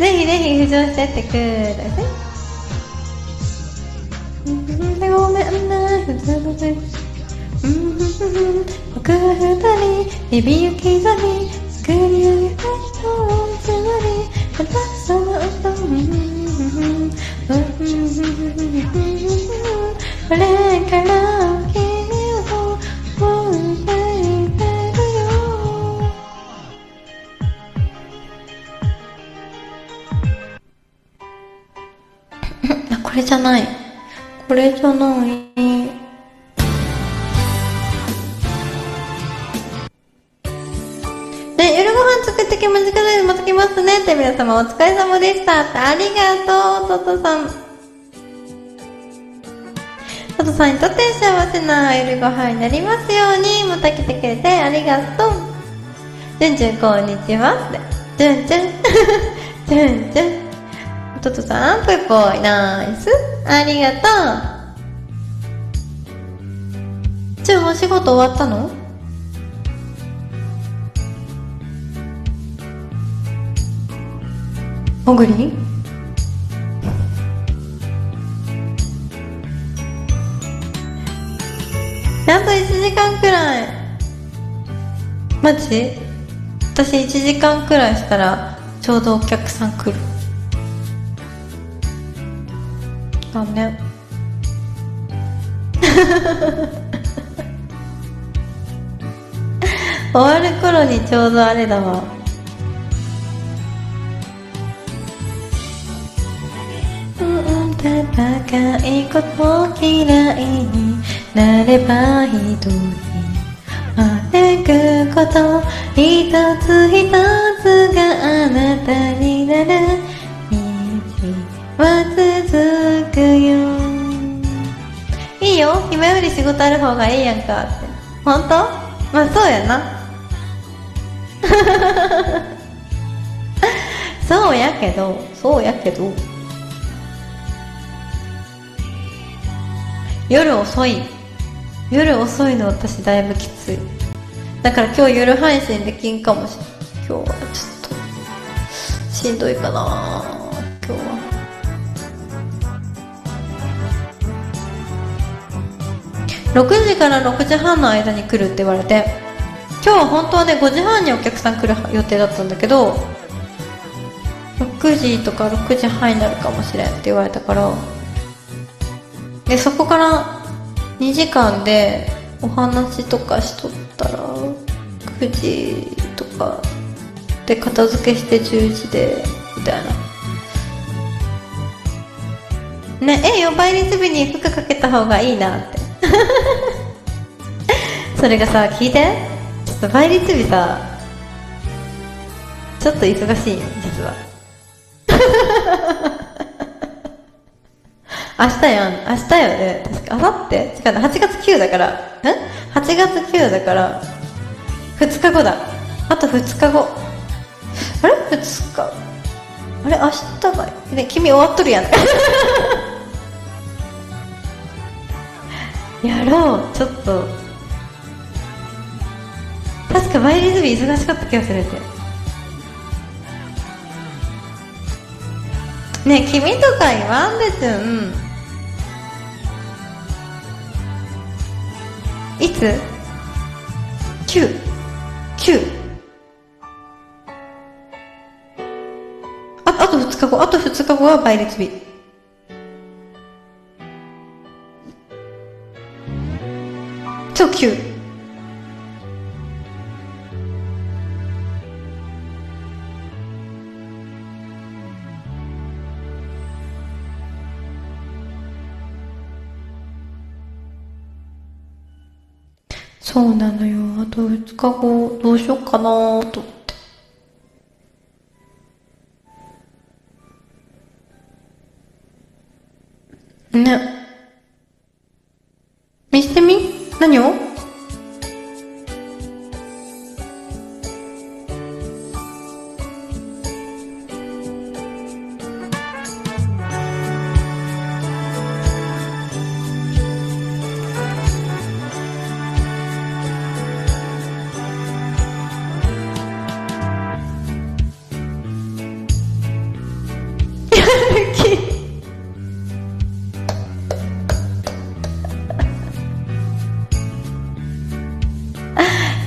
ぜひぜひ浮上してってください。ごめん。ね、普通のせ僕は二人、日々行き去り、作り上げた人をつまり、またその歌これからない。これじゃない。ね、夜ご飯作ってきましたでまた来ますね。って皆様お疲れ様でした。ってありがとうトトさん。トトさんにとって幸せな夜ご飯になりますように。また来てくれてありがとう。じゅんじゅんこんにちは。って。じゅんじゅんじゅんじゅんトトさん、ぽいぽい、ナイス。ありがとう。ちゅん、お仕事終わったの？もぐりあと1時間くらい。マジ？私1時間くらいしたらちょうどお客さん来る。だね 終わる頃にちょうどあれだわ。うん戦いこと嫌いになれば一人歩くこと一つ一つがあなたになるは続くよ。いいよ。今より仕事ある方がいいやんかって。本当？まあそうやな。そうやけどそうやけど。夜遅い。夜遅いの私だいぶきつい。だから今日夜配信できんかもしれん。今日はちょっとしんどいかな。今日は。6時から6時半の間に来るって言われて今日は本当はね5時半にお客さん来る予定だったんだけど6時とか6時半になるかもしれんって言われたからでそこから2時間でお話とかしとったら9時とかで片付けして10時でみたいな。ねえよ倍率日に服かけた方がいいなって。それがさ聞いて。ちょっと倍率日さちょっと忙しいよ実は。明日やん明日よね。確か明後日？違う8月9だから。ん8月9だから。2日後だ。あと2日後。あれ？2日？あれ？明日がね君終わっとるやん。やろうちょっと。確かバイリズム忙しかった気がするって。ねえ君とか言わんでちゅんいつ ?9?9 ああと2日後。あと2日後は倍率日そう9そうなのよ。あと2日後どうしようかなと思って。ね。見してみ？何を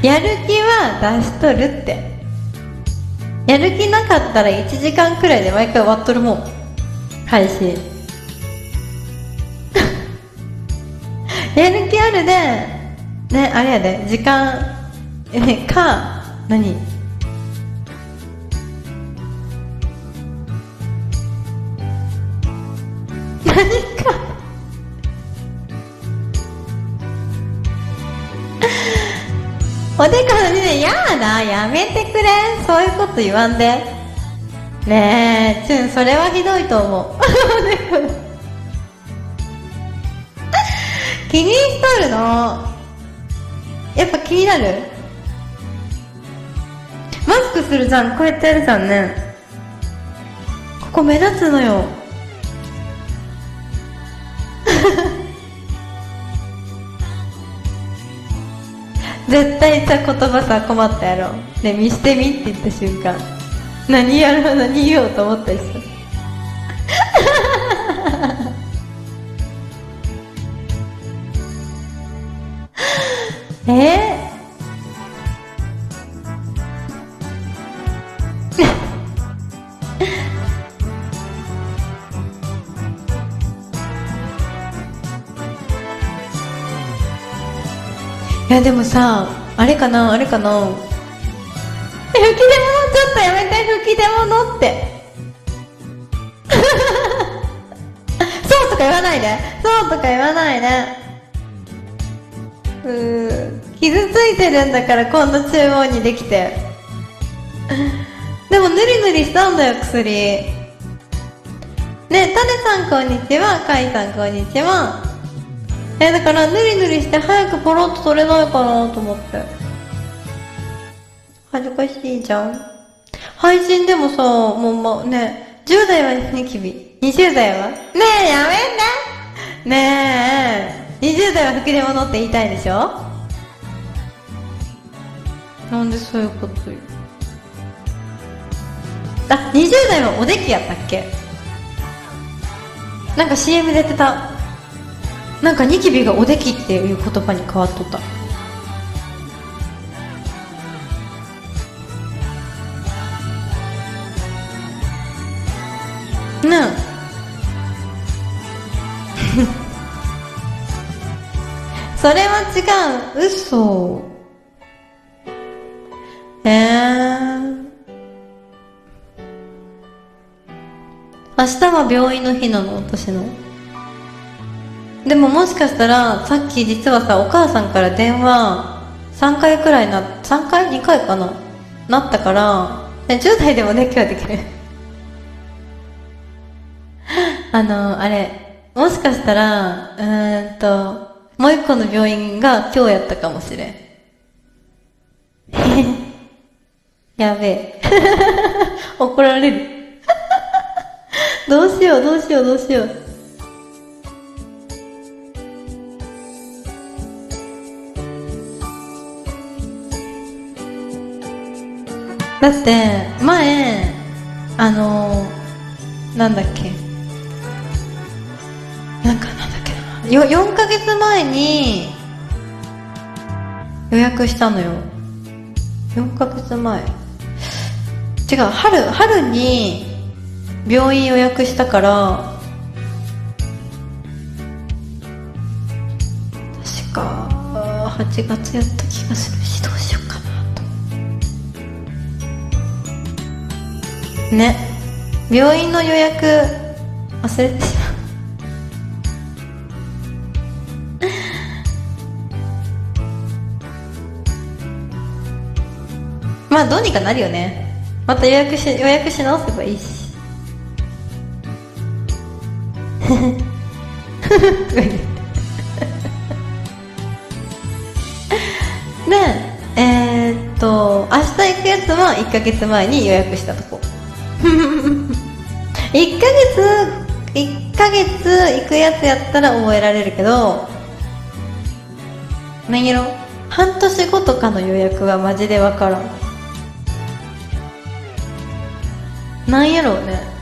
やる気は出しとるって。やる気なかったら1時間くらいで毎回終わっとるもん。配信。やる気あるでねあれやで時間えか何？やだやめてくれ。そういうこと言わんで。ねえチュンそれはひどいと思う。気にしとるの？やっぱ気になる？マスクするじゃん。こうやってやるじゃんね。ここ目立つのよ。絶対さ言葉さ困ったやろ。ね見してみって言った瞬間。何やろう何言おうと思ったりしたえいやでもさあれかなあれかな。吹き出物ちょっとやめて吹き出物って。そうとか言わないで。そうとか言わないで。うー傷ついてるんだからこんな中央にできて。でもぬりぬりしたんだよ薬。ねタネさんこんにちはカイさんこんにちは。えだからぬりぬりして早くポロッと取れないかなと思って。恥ずかしいじゃん。配信でもさもうまね10代はニキビ20代は？ねえやめんねねえ。20代は吹き出物って言いたいでしょ？なんでそういうこと言う？あ20代はおできやったっけ？なんか CM でやってたなんかニキビがおできっていう言葉に変わっとった。ねえ。それは違う。嘘。ええ。ー、明日は病院の日なの？私の。でももしかしたらさっき実はさお母さんから電話3回くらいな3回？2回かな？なったから10代でもね今日はできる あのあれもしかしたらうーんともう一個の病院が今日やったかもしれん。やべえ。怒られる。どうしよう、どうしよう、どうしよう。だって、前、あのなんだっけ。なんかなんだっけな。よ、4ヶ月前に予約したのよ。4ヶ月前。違う、春、春に病院予約したから、確か、8月やった気がするし、どうしようかね。病院の予約、忘れてしまう。まあどうにかなるよねまた予約し予約し直せばいいし でえー、っと明日行くやつは1ヶ月前に予約したとこ 1ヶ月1ヶ月行くやつやったら覚えられるけど何やろ半年後とかの予約はマジで分からん。なんやろうね。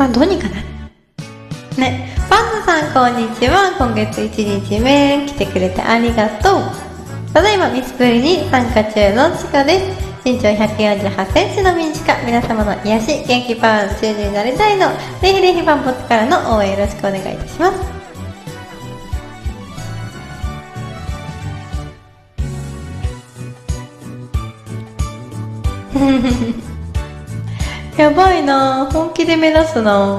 まあどうにかなね。パンダさんこんにちは。今月1日目来てくれてありがとう。ただいまミスプリに参加中のチカです。身長148センチのミンチカ。皆様の癒し元気パワーの中になりたいの。ぜひぜひパンポットからの応援よろしくお願いいたします。やばいな。本気で目指すな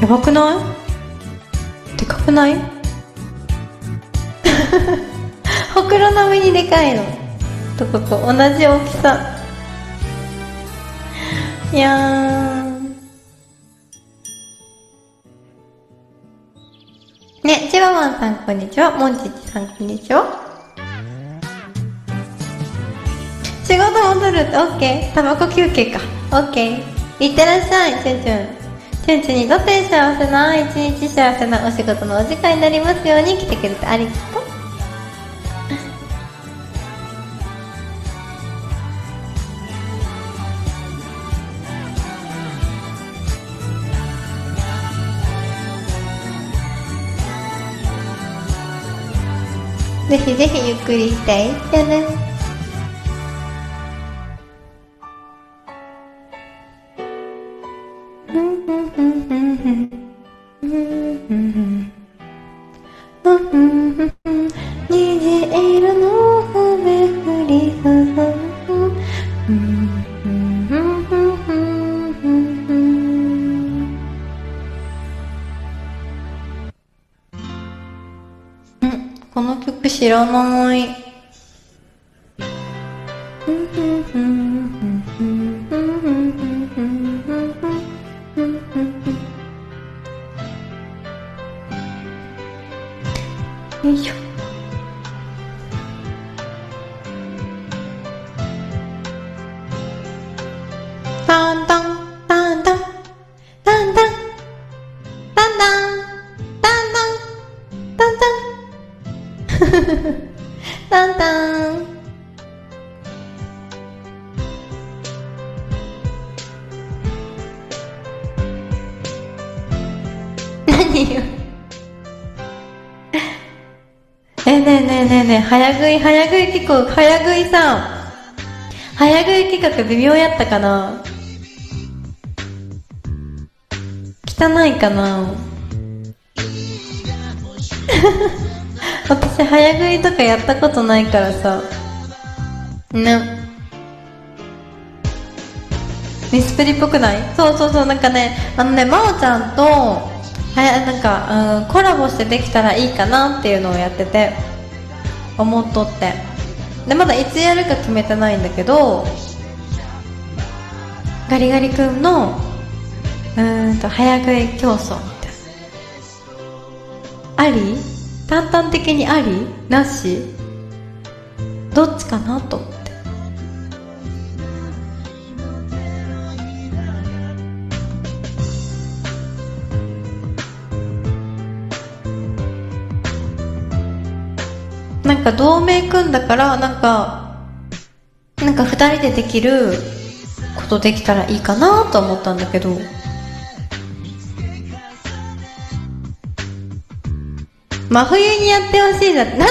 やばくない？でかくない？ほくろ並みにでかいの。とここ同じ大きさ。いやーねチワワンさんこんにちは。モンチッチさんこんにちは。仕事戻るってオッケータバコ休憩か。オッケーいってらっしゃいチュンチュン。チュンチュンにとって幸せな一日幸せなお仕事のお時間になりますように来てくれてありがとう。ぜひぜひゆっくりしていってね。早食い早食い結構早食いさ早食い企画微妙やったかな。汚いかな。私早食いとかやったことないからさ。ねミスプリっぽくない？そうそうそうなんかねあのね真央ちゃんとはやなんか、うん、コラボしてできたらいいかなっていうのをやってて。思っとって。でまだいつやるか決めてないんだけどガリガリ君のうんと早食い競争みたいな。あり？淡々的にあり？なし？どっちかなとなんか同盟組んだからなんかなんか二人でできることできたらいいかなと思ったんだけど。真冬にやってほしいな。なんで真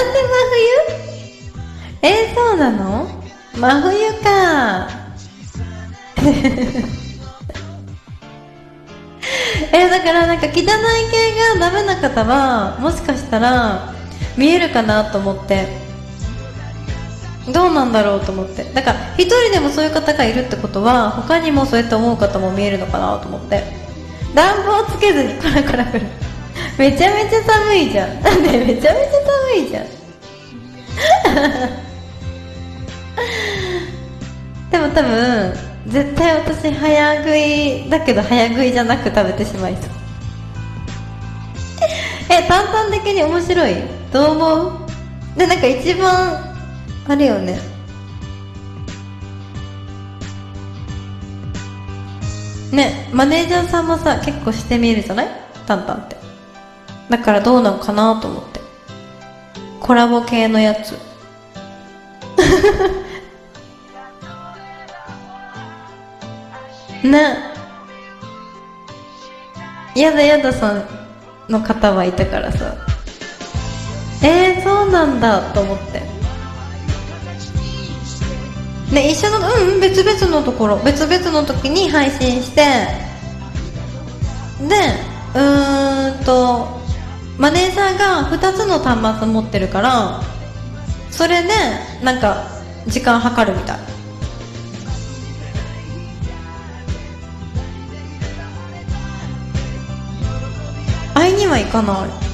冬？えー、そうなの？真冬か。えだからなんか汚い系がダメな方はもしかしたら見えるかなと思って。どうなんだろうと思って。だから一人でもそういう方がいるってことは他にもそうやって思う方も見えるのかなと思って。暖房つけずにコラコラ来る。めちゃめちゃ寒いじゃん。ねめちゃめちゃ寒いじゃん。でも多分絶対私早食いだけど早食いじゃなく食べてしまいそう。え淡々的に面白い？どう思う？でなんか一番あれよね。ねマネージャーさんもさ結構してみるじゃない？タンタンって。だからどうなのかなと思って。コラボ系のやつ。ね。やだやださんの方はいたからさ。えー、そうなんだと思って。ね一緒のうんうん別々のところ別々の時に配信してでうーんとマネージャーが2つの端末持ってるからそれでなんか時間計るみたい。会いには行かない。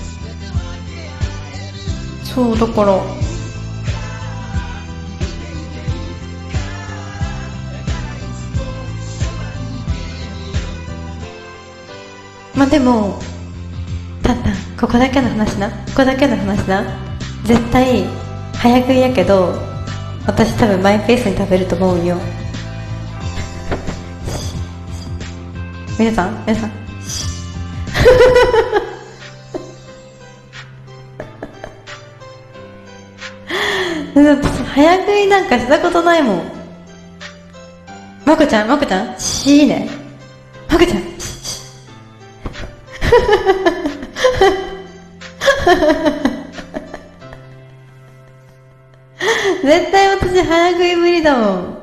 そうだから。まあでもたったここだけの話な。ここだけの話な。絶対早食いやけど私多分マイペースに食べると思うよ。皆さん？皆さん？早食いなんかしたことないもん。まこちゃんまこちゃん？しーね。まこちゃん。絶対私早食い無理だもん。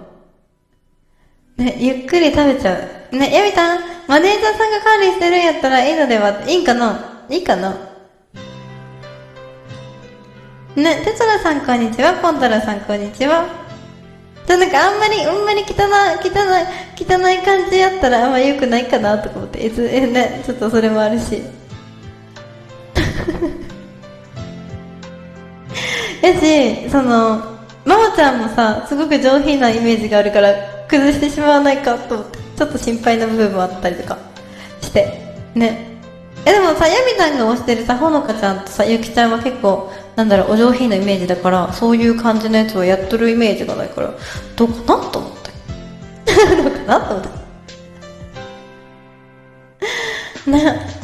ね、ゆっくり食べちゃう。ね、やみた？ん、マネージャーさんが管理してるんやったらいいのでは？いいんかな？いいかな？ね、テツラさんこんにちは、ポンタラさんこんにちは。じゃなんかあんまり、あんまり汚い、汚い、汚い感じやったらあんまり良くないかなとか思って、いつ、え、ね、ちょっとそれもあるし。やし、その、ママちゃんもさ、すごく上品なイメージがあるから、崩してしまわないかと思って、ちょっと心配な部分もあったりとかして、ね。え、でもさ、ヤミさんが推してるさ、ほのかちゃんとさ、ゆきちゃんは結構、なんだろう、お上品なイメージだから、そういう感じのやつをやっとるイメージがないから、どうかなと思って。どうかなと思って。ね。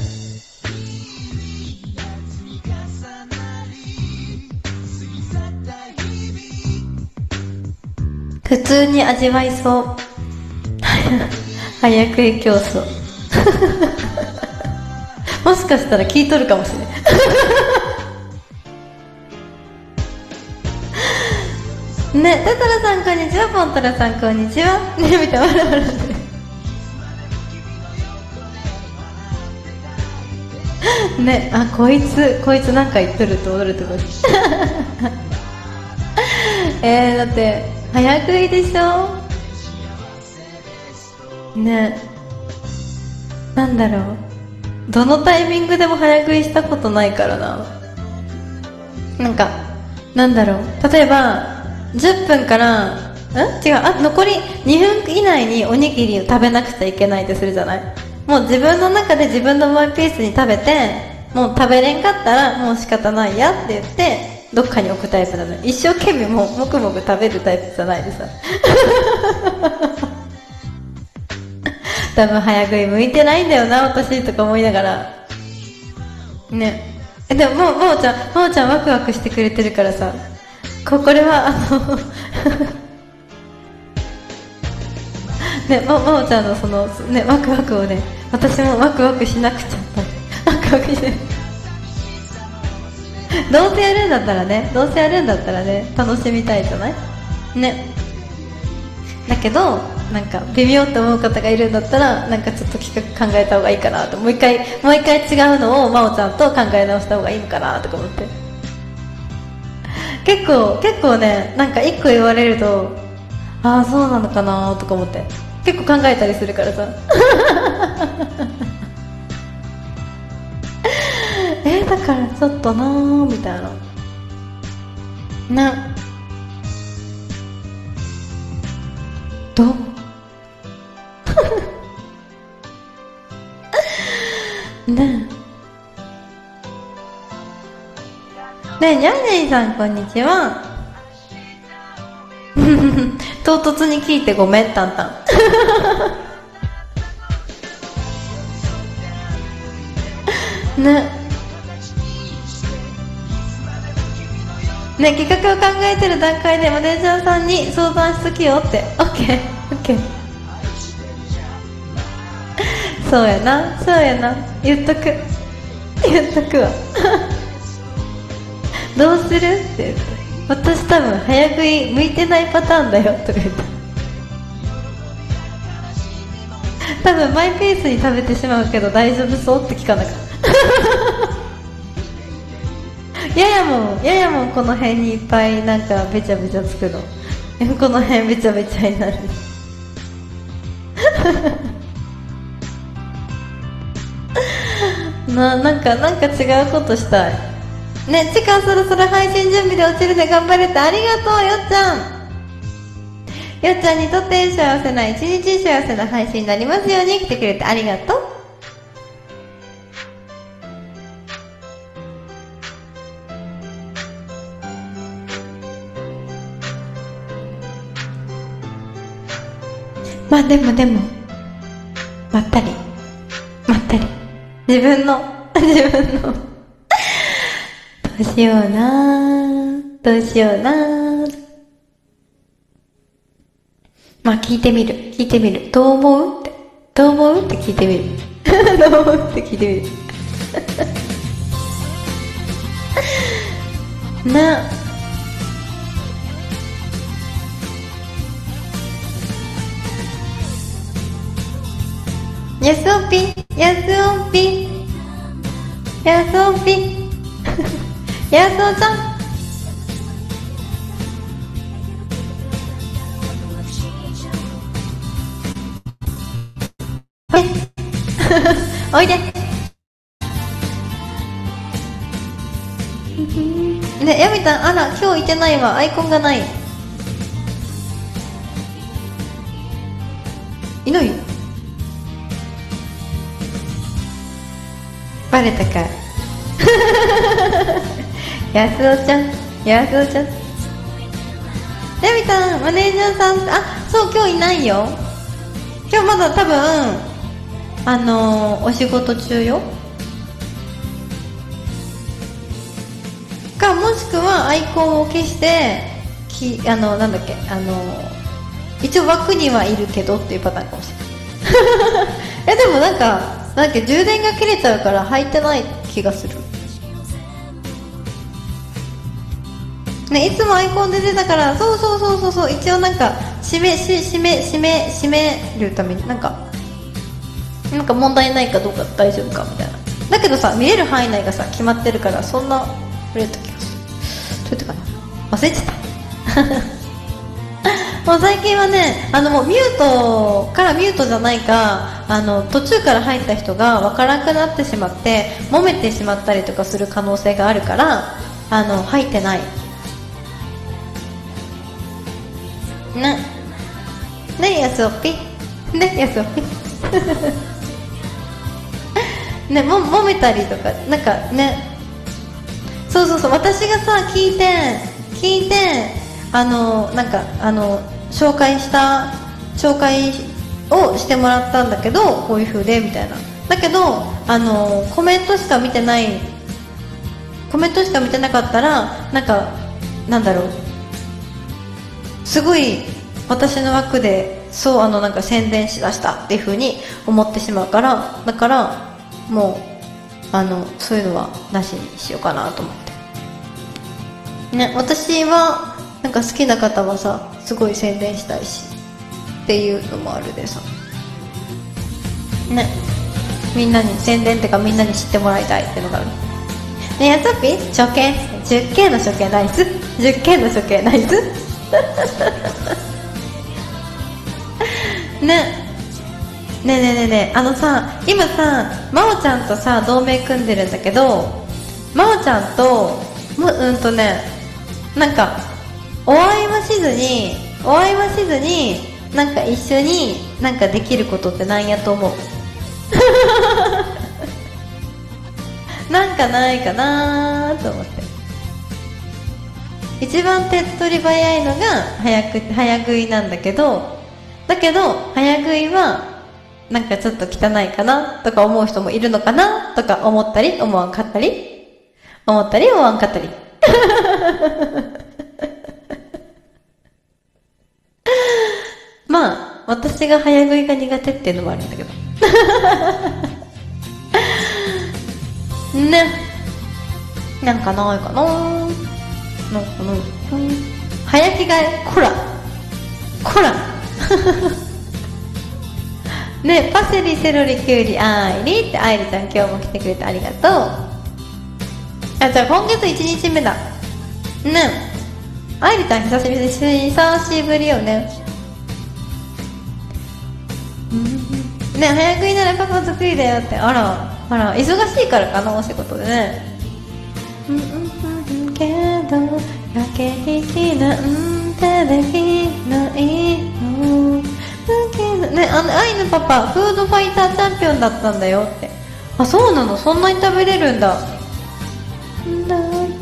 普通に味わいそう。早食い競争。もしかしたら聞いとるかもしれん。ねタトラさんこんにちはポントラさんこんにちは。ねみたいな笑ねあこいつこいつなんか言っとると踊るとこ。えー、だって早食いでしょ？ねなんだろう。どのタイミングでも早食いしたことないからな。なんかなんだろう。例えば10分からん違うあ残り2分以内におにぎりを食べなくちゃいけないってするじゃない？もう自分の中で自分のマイペースに食べてもう食べれんかったらもう仕方ないやって言ってどっかに置くタイプなの一生懸命もうもくもく食べるタイプじゃないでさ 多分早食い向いてないんだよな私とか思いながら。ね。えでももうももちゃんももちゃんワクワクしてくれてるからさここれはあのねもももちゃんのそのねワクワクをね私もワクワクしなくちゃったワクワクしてどうせやるんだったらねどうせやるんだったらね楽しみたいじゃない？ね。だけどなんか微妙って思う方がいるんだったらなんかちょっと企画考えた方がいいかなと。もう一回もう一回違うのを真央ちゃんと考え直した方がいいのかなとか思って。結構結構ねなんか一個言われるとああそうなのかなとか思って。結構考えたりするからさ。えー、だからちょっとなーみたいな。ねどう？えねえにゃんにゃんさんこんにちは。唐突に聞いてごめんたんたんね。ね企画を考えてる段階でマネージャーさんに相談しときよって。OKOK そうやなそうやな。言っとく。言っとくわ。どうする？って。言って私多分早食い向いてないパターンだよ。とか言って。多分マイペースに食べてしまうけど大丈夫そうって聞かなかった。ややもんややもんこの辺にいっぱいなんかべちゃべちゃつくの。この辺べちゃべちゃになる。ななんかなんか違うことしたい。ね時間そろそろ配信準備で落ちるで頑張れてありがとうよっちゃん。よっちゃんにとって幸せな一日幸せな配信になりますように来てくれてありがとう。まあでもでもまったりまったり。自分の自分の。うしような。どうしような。まあ聞いてみる。聞いてみる。どう思うって。どう思うって聞いてみる。どう思うって聞いてみる。な。やすおぴやすおぴやすおぴやすおちゃんおいで。ねやみたんあら今日いてないわ。アイコンがない。いない？バレたか やすおちゃんやすおちゃん。やみたんマネージャーさん。あそう今日いないよ。今日まだ多分あのー、お仕事中よ。かもしくはアイコンを消してきあのなんだっけあのー、一応枠にはいるけどっていうパターンかもしれない。えでもなんかなんか充電が切れちゃうから入ってない気がする。ね、いつもアイコンで出たからそうそうそうそうそう一応なんか締めし締め締め締めるためになんかなんか問題ないかどうか大丈夫かみたいな。だけどさ見れる範囲内がさ決まってるからそんな触れた気がする。どうやってかな。忘れちゃった。もう最近はねあのもうミュートからミュートじゃないかあの途中から入った人が分からなくなってしまって揉めてしまったりとかする可能性があるからあの入ってない。ねねやすおぴねやすおぴねも揉めたりとかなんかね。そうそうそう私がさ聞いて聞いてあのなんかあの紹介した紹介をしてもらったんだけどこういう風でみたいな。だけどあのコメントしか見てない。コメントしか見てなかったらなんかなんだろう。すごい私の枠でそうあのなんか宣伝しだしたっていう風に思ってしまうからだからもうあのそういうのはなしにしようかなと思って。ね私はなんか好きな方はさすごい宣伝したいしっていうのもあるでさ。ね。みんなに宣伝っていうかみんなに知ってもらいたいっていうのがある。ねやつぴ？処刑 10K の処刑ナイス。10K の処刑ナイス。ね。ねねえねえねえあのさ今さ真央ちゃんとさ同盟組んでるんだけど真央ちゃんともうんとねなんかお会いはしずにお会いはしずになんか一緒になんかできることってなんやと思う。なんかないかなと思って。一番手っ取り早いのが早く早食いなんだけどだけど早食いはなんかちょっと汚いかなとか思う人もいるのかなとか思ったり思わんかったり思ったり思わんかったり。まあ私が早食いが苦手っていうのもあるんだけど。ね。なんかないかな。なんかな早着替えこらこらねパセリセロリキュウリあいりってあいりちゃん今日も来てくれてありがとう。あじゃあ今月1日目だ。ね。あいりちゃん久しぶり久しぶりよね。ね早食いならパパ作りだよって。あらあら忙しいからかなお仕事でね。うんうん。けど駆け引きなんてできないの。ねあの愛のパパフードファイターチャンピオンだったんだよって。あそうなの。そんなに食べれるんだ。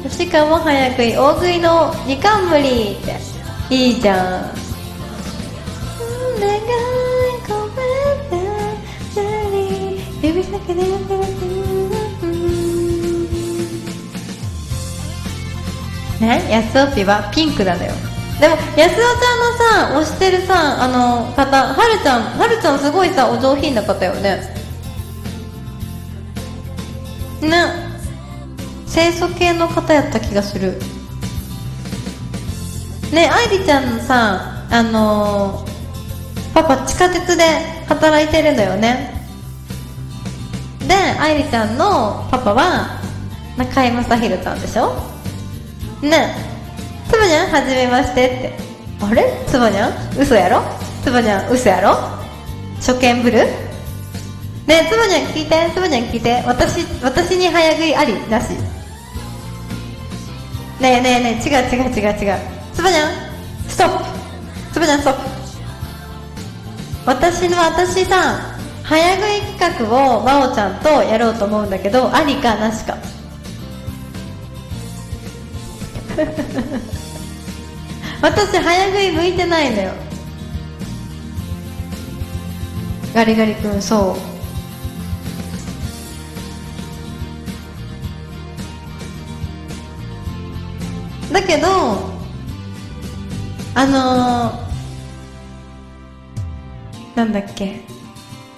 しかも早食い大食いの2冠って。いいじゃん。願い込めて指先でやってねやすおぴはピンクなんだよ。でもやすおちゃんのさ推してるさあの方はるちゃんはるちゃんすごいさお上品な方よね。ね。清楚系の方やった気がする。ね愛梨ちゃんのさあのー、パパ地下鉄で働いてるんだよね。で愛梨ちゃんのパパは中居正広ちゃんでしょ。ねえ。つばにゃんはじめましてって。あれ？つばにゃん嘘やろ？つばにゃん嘘やろ？初見ぶるねえつばにゃん聞いて。つばにゃん聞いて。私私に早食いありなし。ねえねえねえ違う違う違う違う。つばにゃんストップ。つばにゃんストップ。私の私さ早食い企画を真央ちゃんとやろうと思うんだけどありかなしか。私早食い向いてないのよ。ガリガリ君そう。だけどあのー、なんだっけ。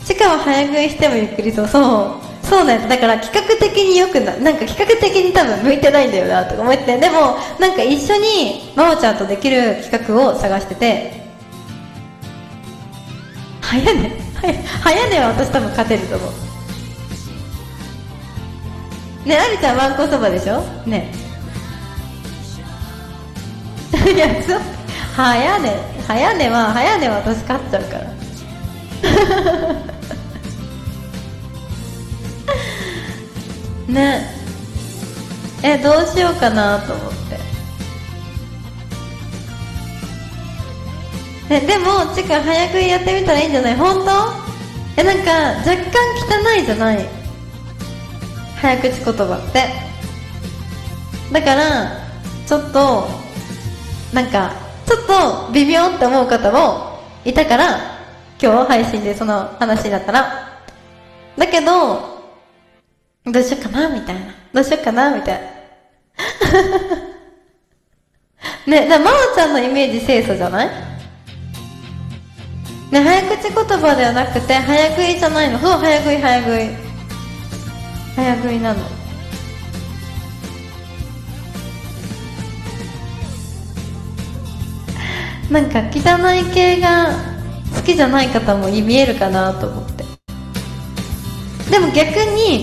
しかも早食いしてもゆっくりとそうそうなんですだから企画的によくななんか企画的に多分向いてないんだよなとか思ってでもなんか一緒に真央ちゃんとできる企画を探してて。早寝？早早寝は私多分勝てると思う。ねありちゃんわんこそばでしょ？ね いやそう。早寝。早寝は早寝は私勝っちゃうから。ね。えどうしようかなと思って。えでもちか早食いやってみたらいいんじゃない？本当？えなんか若干汚いじゃない？早口言葉って。だからちょっとなんかちょっと微妙って思う方もいたから今日配信でその話だったら。だけどどうしようかなみたいな。どうしようかなみたいな。ね、だまおちゃんのイメージ清楚じゃない？ね、早口言葉ではなくて、早食いじゃないの。そう、早食い、早食い。早食いなの。なんか汚い系が好きじゃない方も見えるかなと思って。でも逆に、